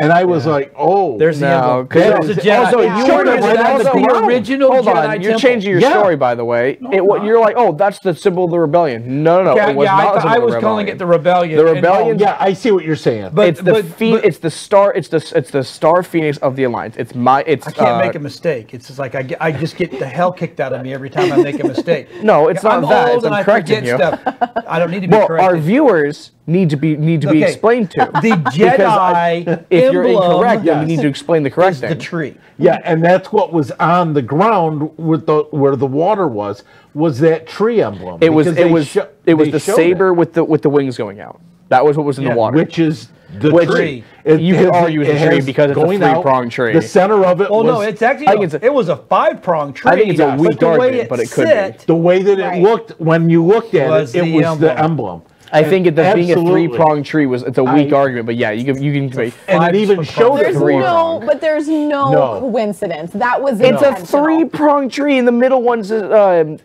and I was like, oh, There's the No, emblem. because That There's is- the Jedi. also Yeah. you Showed were us right that on the wrong. original Hold Jedi on, you're temple. changing your Yeah. story, by the way. it, what, you're like, oh, that's the symbol of the rebellion. No, no, no. Yeah, it was yeah, not I, the I was the calling it the rebellion. The rebellion- yeah, I see what you're saying. But- it's the but- phe- but- it's the star it's the it's the star phoenix of the alliance. It's my it's I can't uh, make a mistake. It's just like I, I just get the hell kicked out of me every time I make a mistake. No, it's not I'm that. Old It's and I'm I correcting forget you. stuff. I don't need to be well, corrected. our viewers need to be need to be explained to. the Because I- Jedi if you're emblem incorrect, then we need to explain the correct is the tree. Yeah, and that's what was on the ground with the where the water was was that tree emblem. It was it was sho- it was the showed saber with the with the wings going out. That was what was in Yeah, the water. which is the Which- tree. you could argue it's a tree because it's a going out, three-pronged tree. The center of it oh, Well, was no, it's actually I think it's a- it was a five pronged tree. I think it's a but weak the way argument, but it could be. the way that it Right. looked when you looked at Was it. It the was emblem. the emblem. I think it, that being a three pronged tree was it's a weak I- argument, but yeah, you can you can debate. And Five it even pronged. showed. There's Three no, pronged. but there's no, No. coincidence. That was It's a three pronged tree, and the middle one's uh,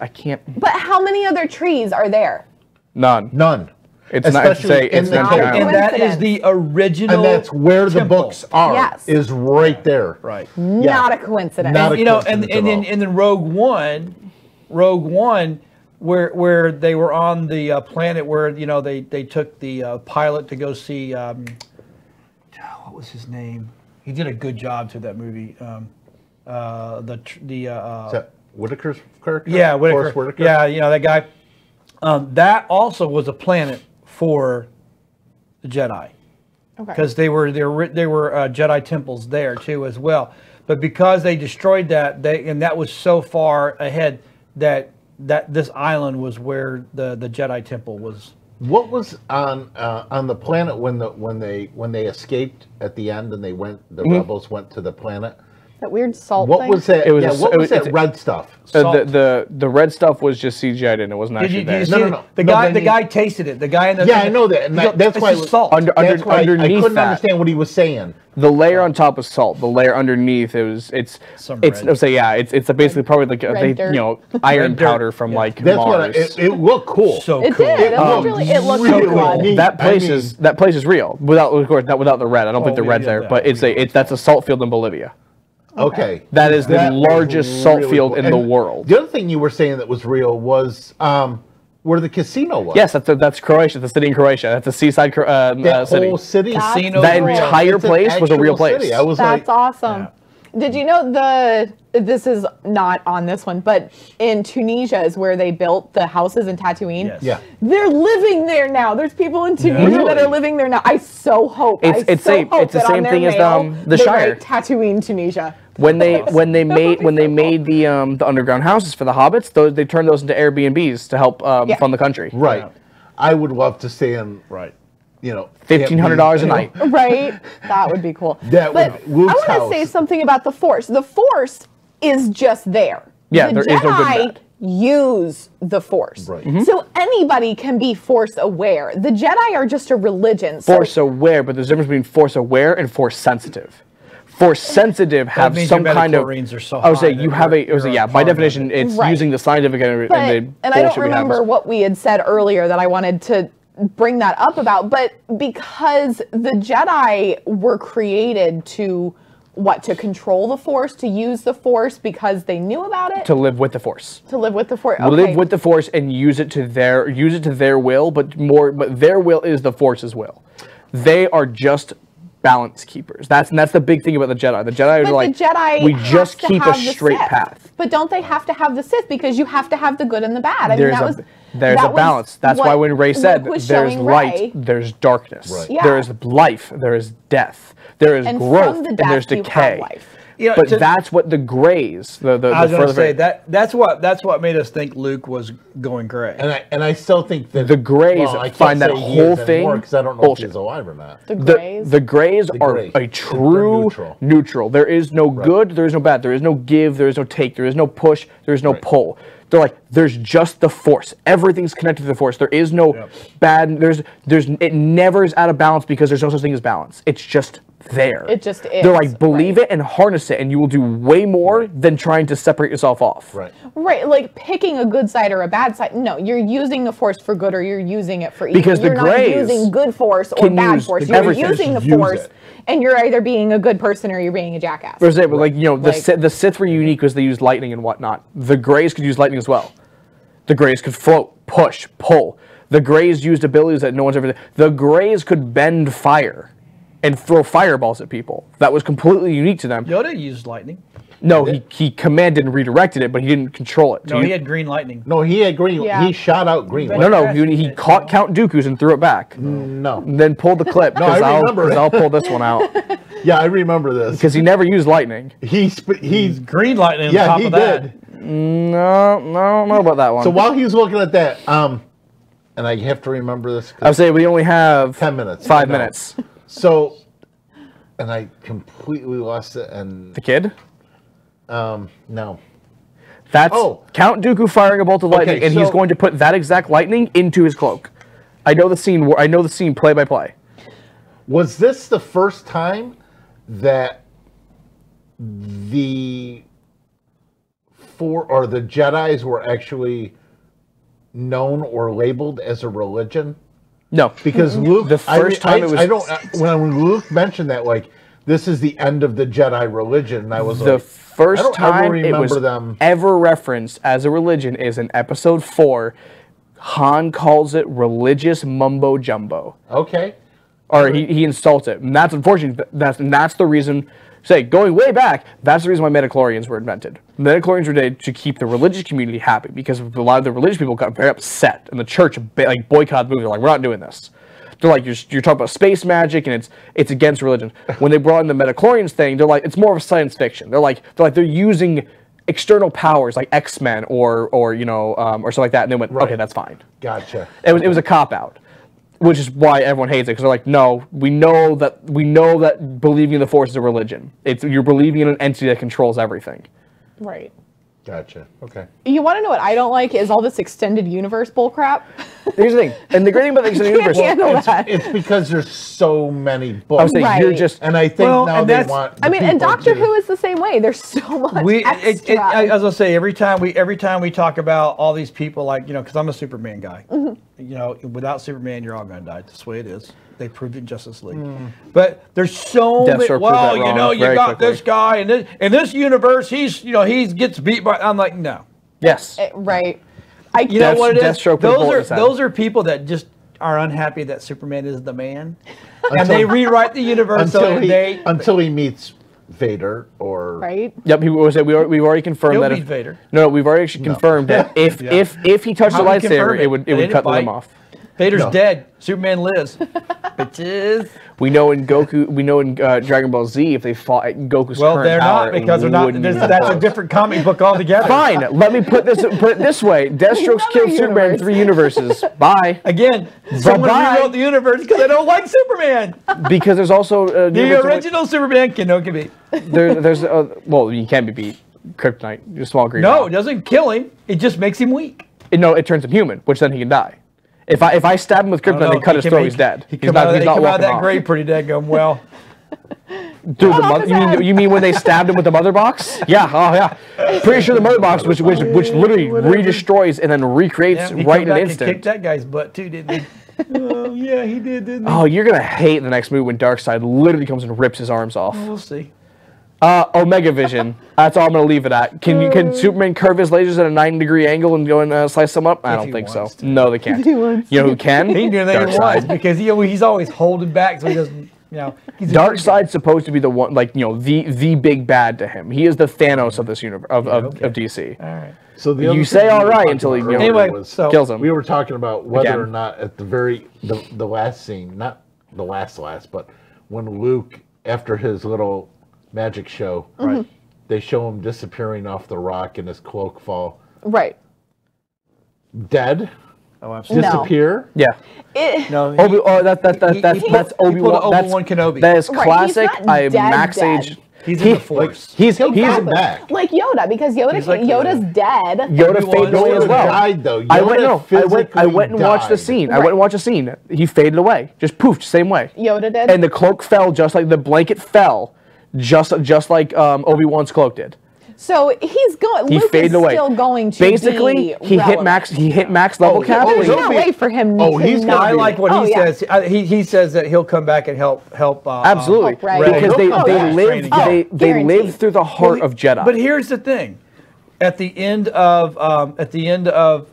I can't But how many other trees are there? none. None. It's not it's Especially say it's in the not cave. giant. and that is the original. And that's where the books are. Yes. Is right there. Right. Not a coincidence. Not a you know, and and then and then Rogue One, Rogue One, where where they were on the uh, planet where you know they they took the uh, pilot to go see um, what was his name? He did a good job to that movie. Um, uh, the the uh, Is that Whitaker's character? yeah, Whitaker. Whitaker? Yeah, you know that guy. Um, that also was a planet for the Jedi Okay. because they were there were they were uh, Jedi temples there too as well. But because they destroyed that, they and that was so far ahead that that this island was where the the Jedi temple was. What was on uh, on the planet when the when they when they escaped at the end and they went the Mm-hmm. rebels went to the planet? That weird salt What thing. was that? It was yeah, a s- what it was was- that red stuff? Uh, the, the the red stuff was just CGI'd in. It wasn't Did actually you, did you No, no, no. The No, guy the you- guy tasted it. The guy in the Yeah, I know that. And that that's "This why is salt. Under- that's why I- I couldn't that. understand what he was saying. The layer on top was salt. The layer underneath it was it's Some it's red. so yeah it's it's a basically probably like a, they, you know iron powder from yeah. like That's Mars. what I, it, it looked cool. so It cool. did. It looked really. It looked really so cool. neat. that place I mean- is that place is real without of course not without the red. I don't think the Oh, yeah, red's yeah, there, yeah. but it's a it's that's a salt field in Bolivia. Okay. That is the That was largest salt field cool. in the world. The other thing you were saying that was real was um, where the casino was. Yes, that's that's Croatia. The city in Croatia. That's a seaside Cro- uh, that uh, city. whole city. That's Casino That real. entire It's place was a real place. city. I was That's like, awesome. Did you know the this is not on this one, but in Tunisia is where they built the houses in Tatooine. Yes. yeah. They're living there now. There's people in Tunisia that are living there now. I so hope. It's- I it's so same- hope it's the that on same their thing as, mail, um, the they Shire. Tatooine, Tunisia. When they when they made when so they cool. made the um the underground houses for the hobbits, those they turned those into Airbnbs to help um, Yeah. fund the country. Right. I would love to stay in, Right. you know, Fifteen hundred dollars a night. right? That would be cool. That but would- Luke's I want to say something about the Force. The Force is just there. Yeah, the there Jedi is no good and bad. use the Force. Right. Mm-hmm. So anybody can be Force aware. The Jedi are just a religion. So Force aware, but there's a difference between force aware and force sensitive. Force sensitive have means some your kind of. are so I would say you have a. you're- I would say, yeah. By part of definition, it's Right. using the scientific and, but, and the and I don't bullshit we have. remember what we had said earlier that I wanted to bring that up about, but because the Jedi were created to what to control the Force, to use the Force because they knew about it, to live with the force. to live with the Force. Live with the force and use it to their use it to their will, but more but their will is the force's will. They are just balance keepers. That's and that's the big thing about the Jedi. The Jedi But are like the Jedi we just keep a have the straight Sith. path. But don't they have to have the Sith because you have to have the good and the bad? I There's mean, that a was there's that a was balance. That's why when Rey said there's light, Rey, there's darkness. Right. Yeah. There is life, there is death, there is and growth, from the and there's death you decay. Have. You know, But to- that's what the grays, the the, I was going to say that that's what that's what made us think Luke was going gray. And I and I still think that The Greys well, I find that whole thing anymore 'cause I don't know bullshit. if he's alive or not. The the, Greys. the are gray. a true neutral. neutral. There is no good, there is no bad, there is no give, there is no take, there is no push, there is no Right. pull. They're like there's just the force. Everything's connected to the force. There is no Yep. bad. There's there's it never is out of balance because there's no such thing as balance. It's just there. It just is. They're like, believe right. it and harness it, and you will do way more than trying to separate yourself off. Right. Right, like picking a good side or a bad side. No, you're using the force for good or you're using it for evil. Because the you're not Greys using good force or can bad use force. the You're everything. using the use force, it. and you're either being a good person or you're being a jackass. For example, like you know, the Like- Sith, the Sith were unique because they used lightning and whatnot. The Greys could use lightning as well. The Greys could float, push, pull. The Greys used abilities that no one's ever. The Greys could bend fire, and throw fireballs at people. That was completely unique to them. Yoda used lightning. No, he, he commanded and redirected it, but he didn't control it. No, You- he had green lightning. No, he had green. Yeah. He shot out green. No, no, he, he caught no. Count Dooku's and threw it back. no. And then pulled the clip No, I because I'll, remember 'cause. I'll pull this one out Yeah, I remember this. because he never used lightning. He he's Green lightning on yeah top he of that. did. No, no, I don't know about that one. So while he's looking at that, um, and I have to remember this. I would say we only have 10 minutes. Five I minutes. So, and I completely lost it. And The kid. Um, no, That's Oh. Count Dooku firing a bolt of lightning, Okay, and he's going to put that exact lightning into his cloak. I know the scene. I know the scene play by play. was this the first time that the four or the Jedi's were actually known or labeled as a religion? No, Because Luke, The first I, time it was- I don't. uh, When when Luke mentioned that, like this is the end of the Jedi religion, and I was the like, first I don't time ever it was them. ever referenced as a religion is in Episode Four. Han calls it religious mumbo jumbo. Okay, or he, he insults it. And that's unfortunate. That's and that's the reason. Say going way back, that's the reason why midi-chlorians were invented. Midi-chlorians were made to keep the religious community happy because a lot of the religious people got very upset, and the church like boycotted the movie. They're like, we're not doing this. They're like, you're, you're talking about space magic, and it's it's against religion. When they brought in the midi-chlorians thing, they're like, it's more of a science fiction. They're like, they're like, they're using external powers like X Men or or you know um, or something like that, and they went, okay, that's fine. gotcha. It was it was a cop out, which is why everyone hates it because they're like, no, we know that we know that believing in the force is a religion. It's you're believing in an entity that controls everything. right. Gotcha. Okay. You want to know what I don't like is all this extended universe bullcrap. Here's the thing, and the great thing about the extended universe, handle It's, it's because there's so many books. I books, would say you're just and I think Well, now they that's- want. I mean, and Doctor to- Who is the same way. There's so much we it, extra. it, I- as I say every time we every time we talk about all these people like you know because I'm a Superman guy Mm-hmm. you know without Superman you're all gonna die that's the way it is they proved it in Justice League but there's so many well that you know you got quickly. this guy and this in this universe he's you know he gets beat by I'm like no yes. Eh, right. I you know what it is Deathstroke put a bullet in those are those are people that just are unhappy that Superman is the man and they rewrite the universe so until he they until he meets Vader or right. Yep, he was. We we've already confirmed He'll that. If, Vader. No, no, we've already actually confirmed that if Yeah. if if he touched How the do we confirm lightsaber, it would They it would cut the fight. limb off. Vader's No. dead Superman lives bitches We know in Goku, we know in uh, Dragon Ball Z, if they fought at Goku's Well, current they're not because they're not. This, even that's a different comic book altogether. Fine. Let me put this put it this way: Deathstroke's Another killed Superman in universe. three universes. Bye. Again, someone Bye-bye. rewrote the universe because I don't like Superman. Because there's also uh, The universe in original Superman can no can be. There, there's uh, well, you can't be beat. Kryptonite, you're a small green. No, ball. it doesn't kill him. It just makes him weak. It- no, it turns him human, which then he can die. If I if I stab him with I don't kryptonite, know, they cut he his throat. make- He's dead. He he's come not. out, he's not come out of that off. grave pretty daggum well. Dude, the mother, you, mean, you mean when they stabbed him with the mother box? Yeah, oh yeah. Pretty sure the mother box, which which which literally redestroys and then recreates Yeah, right in back an and instant. kicked that guy's butt too, didn't he? oh yeah, he did, didn't he? Oh, you're gonna hate the next move when Darkseid literally comes and rips his arms off. We'll see. Uh, Omega Vision. That's all I'm gonna leave it at. Can you can Superman curve his lasers at a 90 degree angle and go and uh, slice them up? I If don't he think so. wants to. No, they can't. You know who can? He can do anything he Darkseid. because he, he's always holding back, so he doesn't. You know, he's a good guy. Darkseid's supposed to be the one, like you know, the the big bad to him. He is the Thanos of this universe of, of, okay. of DC. All right. So the You other say thing we all were right talking until he, about you know, earlier Anyway, was- so kills him. we were talking about whether Again. or not at the very the, the last scene, not the last last, but when Luke after his little magic show, right, they show him disappearing off the rock and his cloak fall Right. dead, Oh, absolutely. No. disappear. Yeah. It, No, Obi, oh, that, that, that, He- that's he- that's he pulled Obi Wan. That's Obi-Wan Kenobi. That is classic. not I am max dead. age. He's he- in the Force. He's He'll he's come back. Like Yoda, because Yoda, like Yoda's Yoda. dead. Yoda faded away as well. died, though. I went no. I went. I went and watched the died. scene. I went and watched the scene. He faded away. Just poofed, same way. Yoda did. And the cloak fell just like the blanket fell, just just like um, Obi Wan's cloak did. so he's going. He Luke faded is away. still going to Basically, be he hit max. He hit max level Oh, cap. oh, and he- he'll Can't be- wait for him. Oh, to he's not gonna I like what Oh, he yeah. says. Uh, he he says that he'll come back and help help. Uh, Absolutely, Oh, right. because they, He'll come they back. live they Oh, they guaranteed. live through the heart of Jedi. But here's the thing: at the end of um, at the end of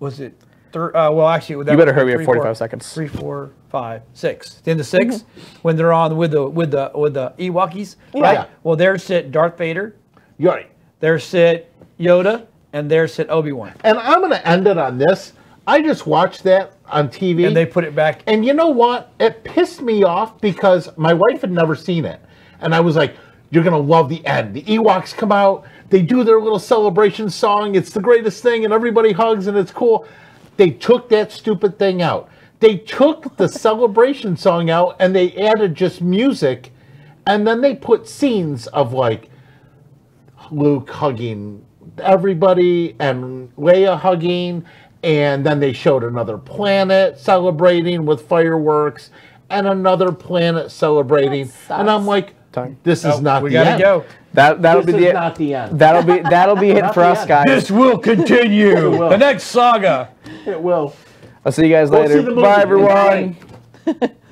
was it? Thir- uh, well, actually, that You better hurry, we have 45 four- seconds. Three, four, five, six. At the end of 6 when they're on with the with the with the Ewokis, right? Yeah. Well, there sit Darth Vader, right. there sit Yoda, and there sit Obi Wan, And I'm going to end it on this. I just watched that on TV. and they put it back. And you know what? It pissed me off because my wife had never seen it. And I was like, you're going to love the end. The Ewoks come out, they do their little celebration song. It's the greatest thing, and everybody hugs, and it's cool. They took that stupid thing out. They took the celebration song out and they added just music. And then they put scenes of like Luke hugging everybody and Leia hugging, and then they showed another planet celebrating with fireworks and another planet celebrating. And I'm like, Time. this is Oh, not we the gotta end. go. that that'll This be is the not the end. that'll be that'll be it for us end. guys. This will continue. will. The next saga. It will. I'll see you guys Go later. see the movie. Bye everyone.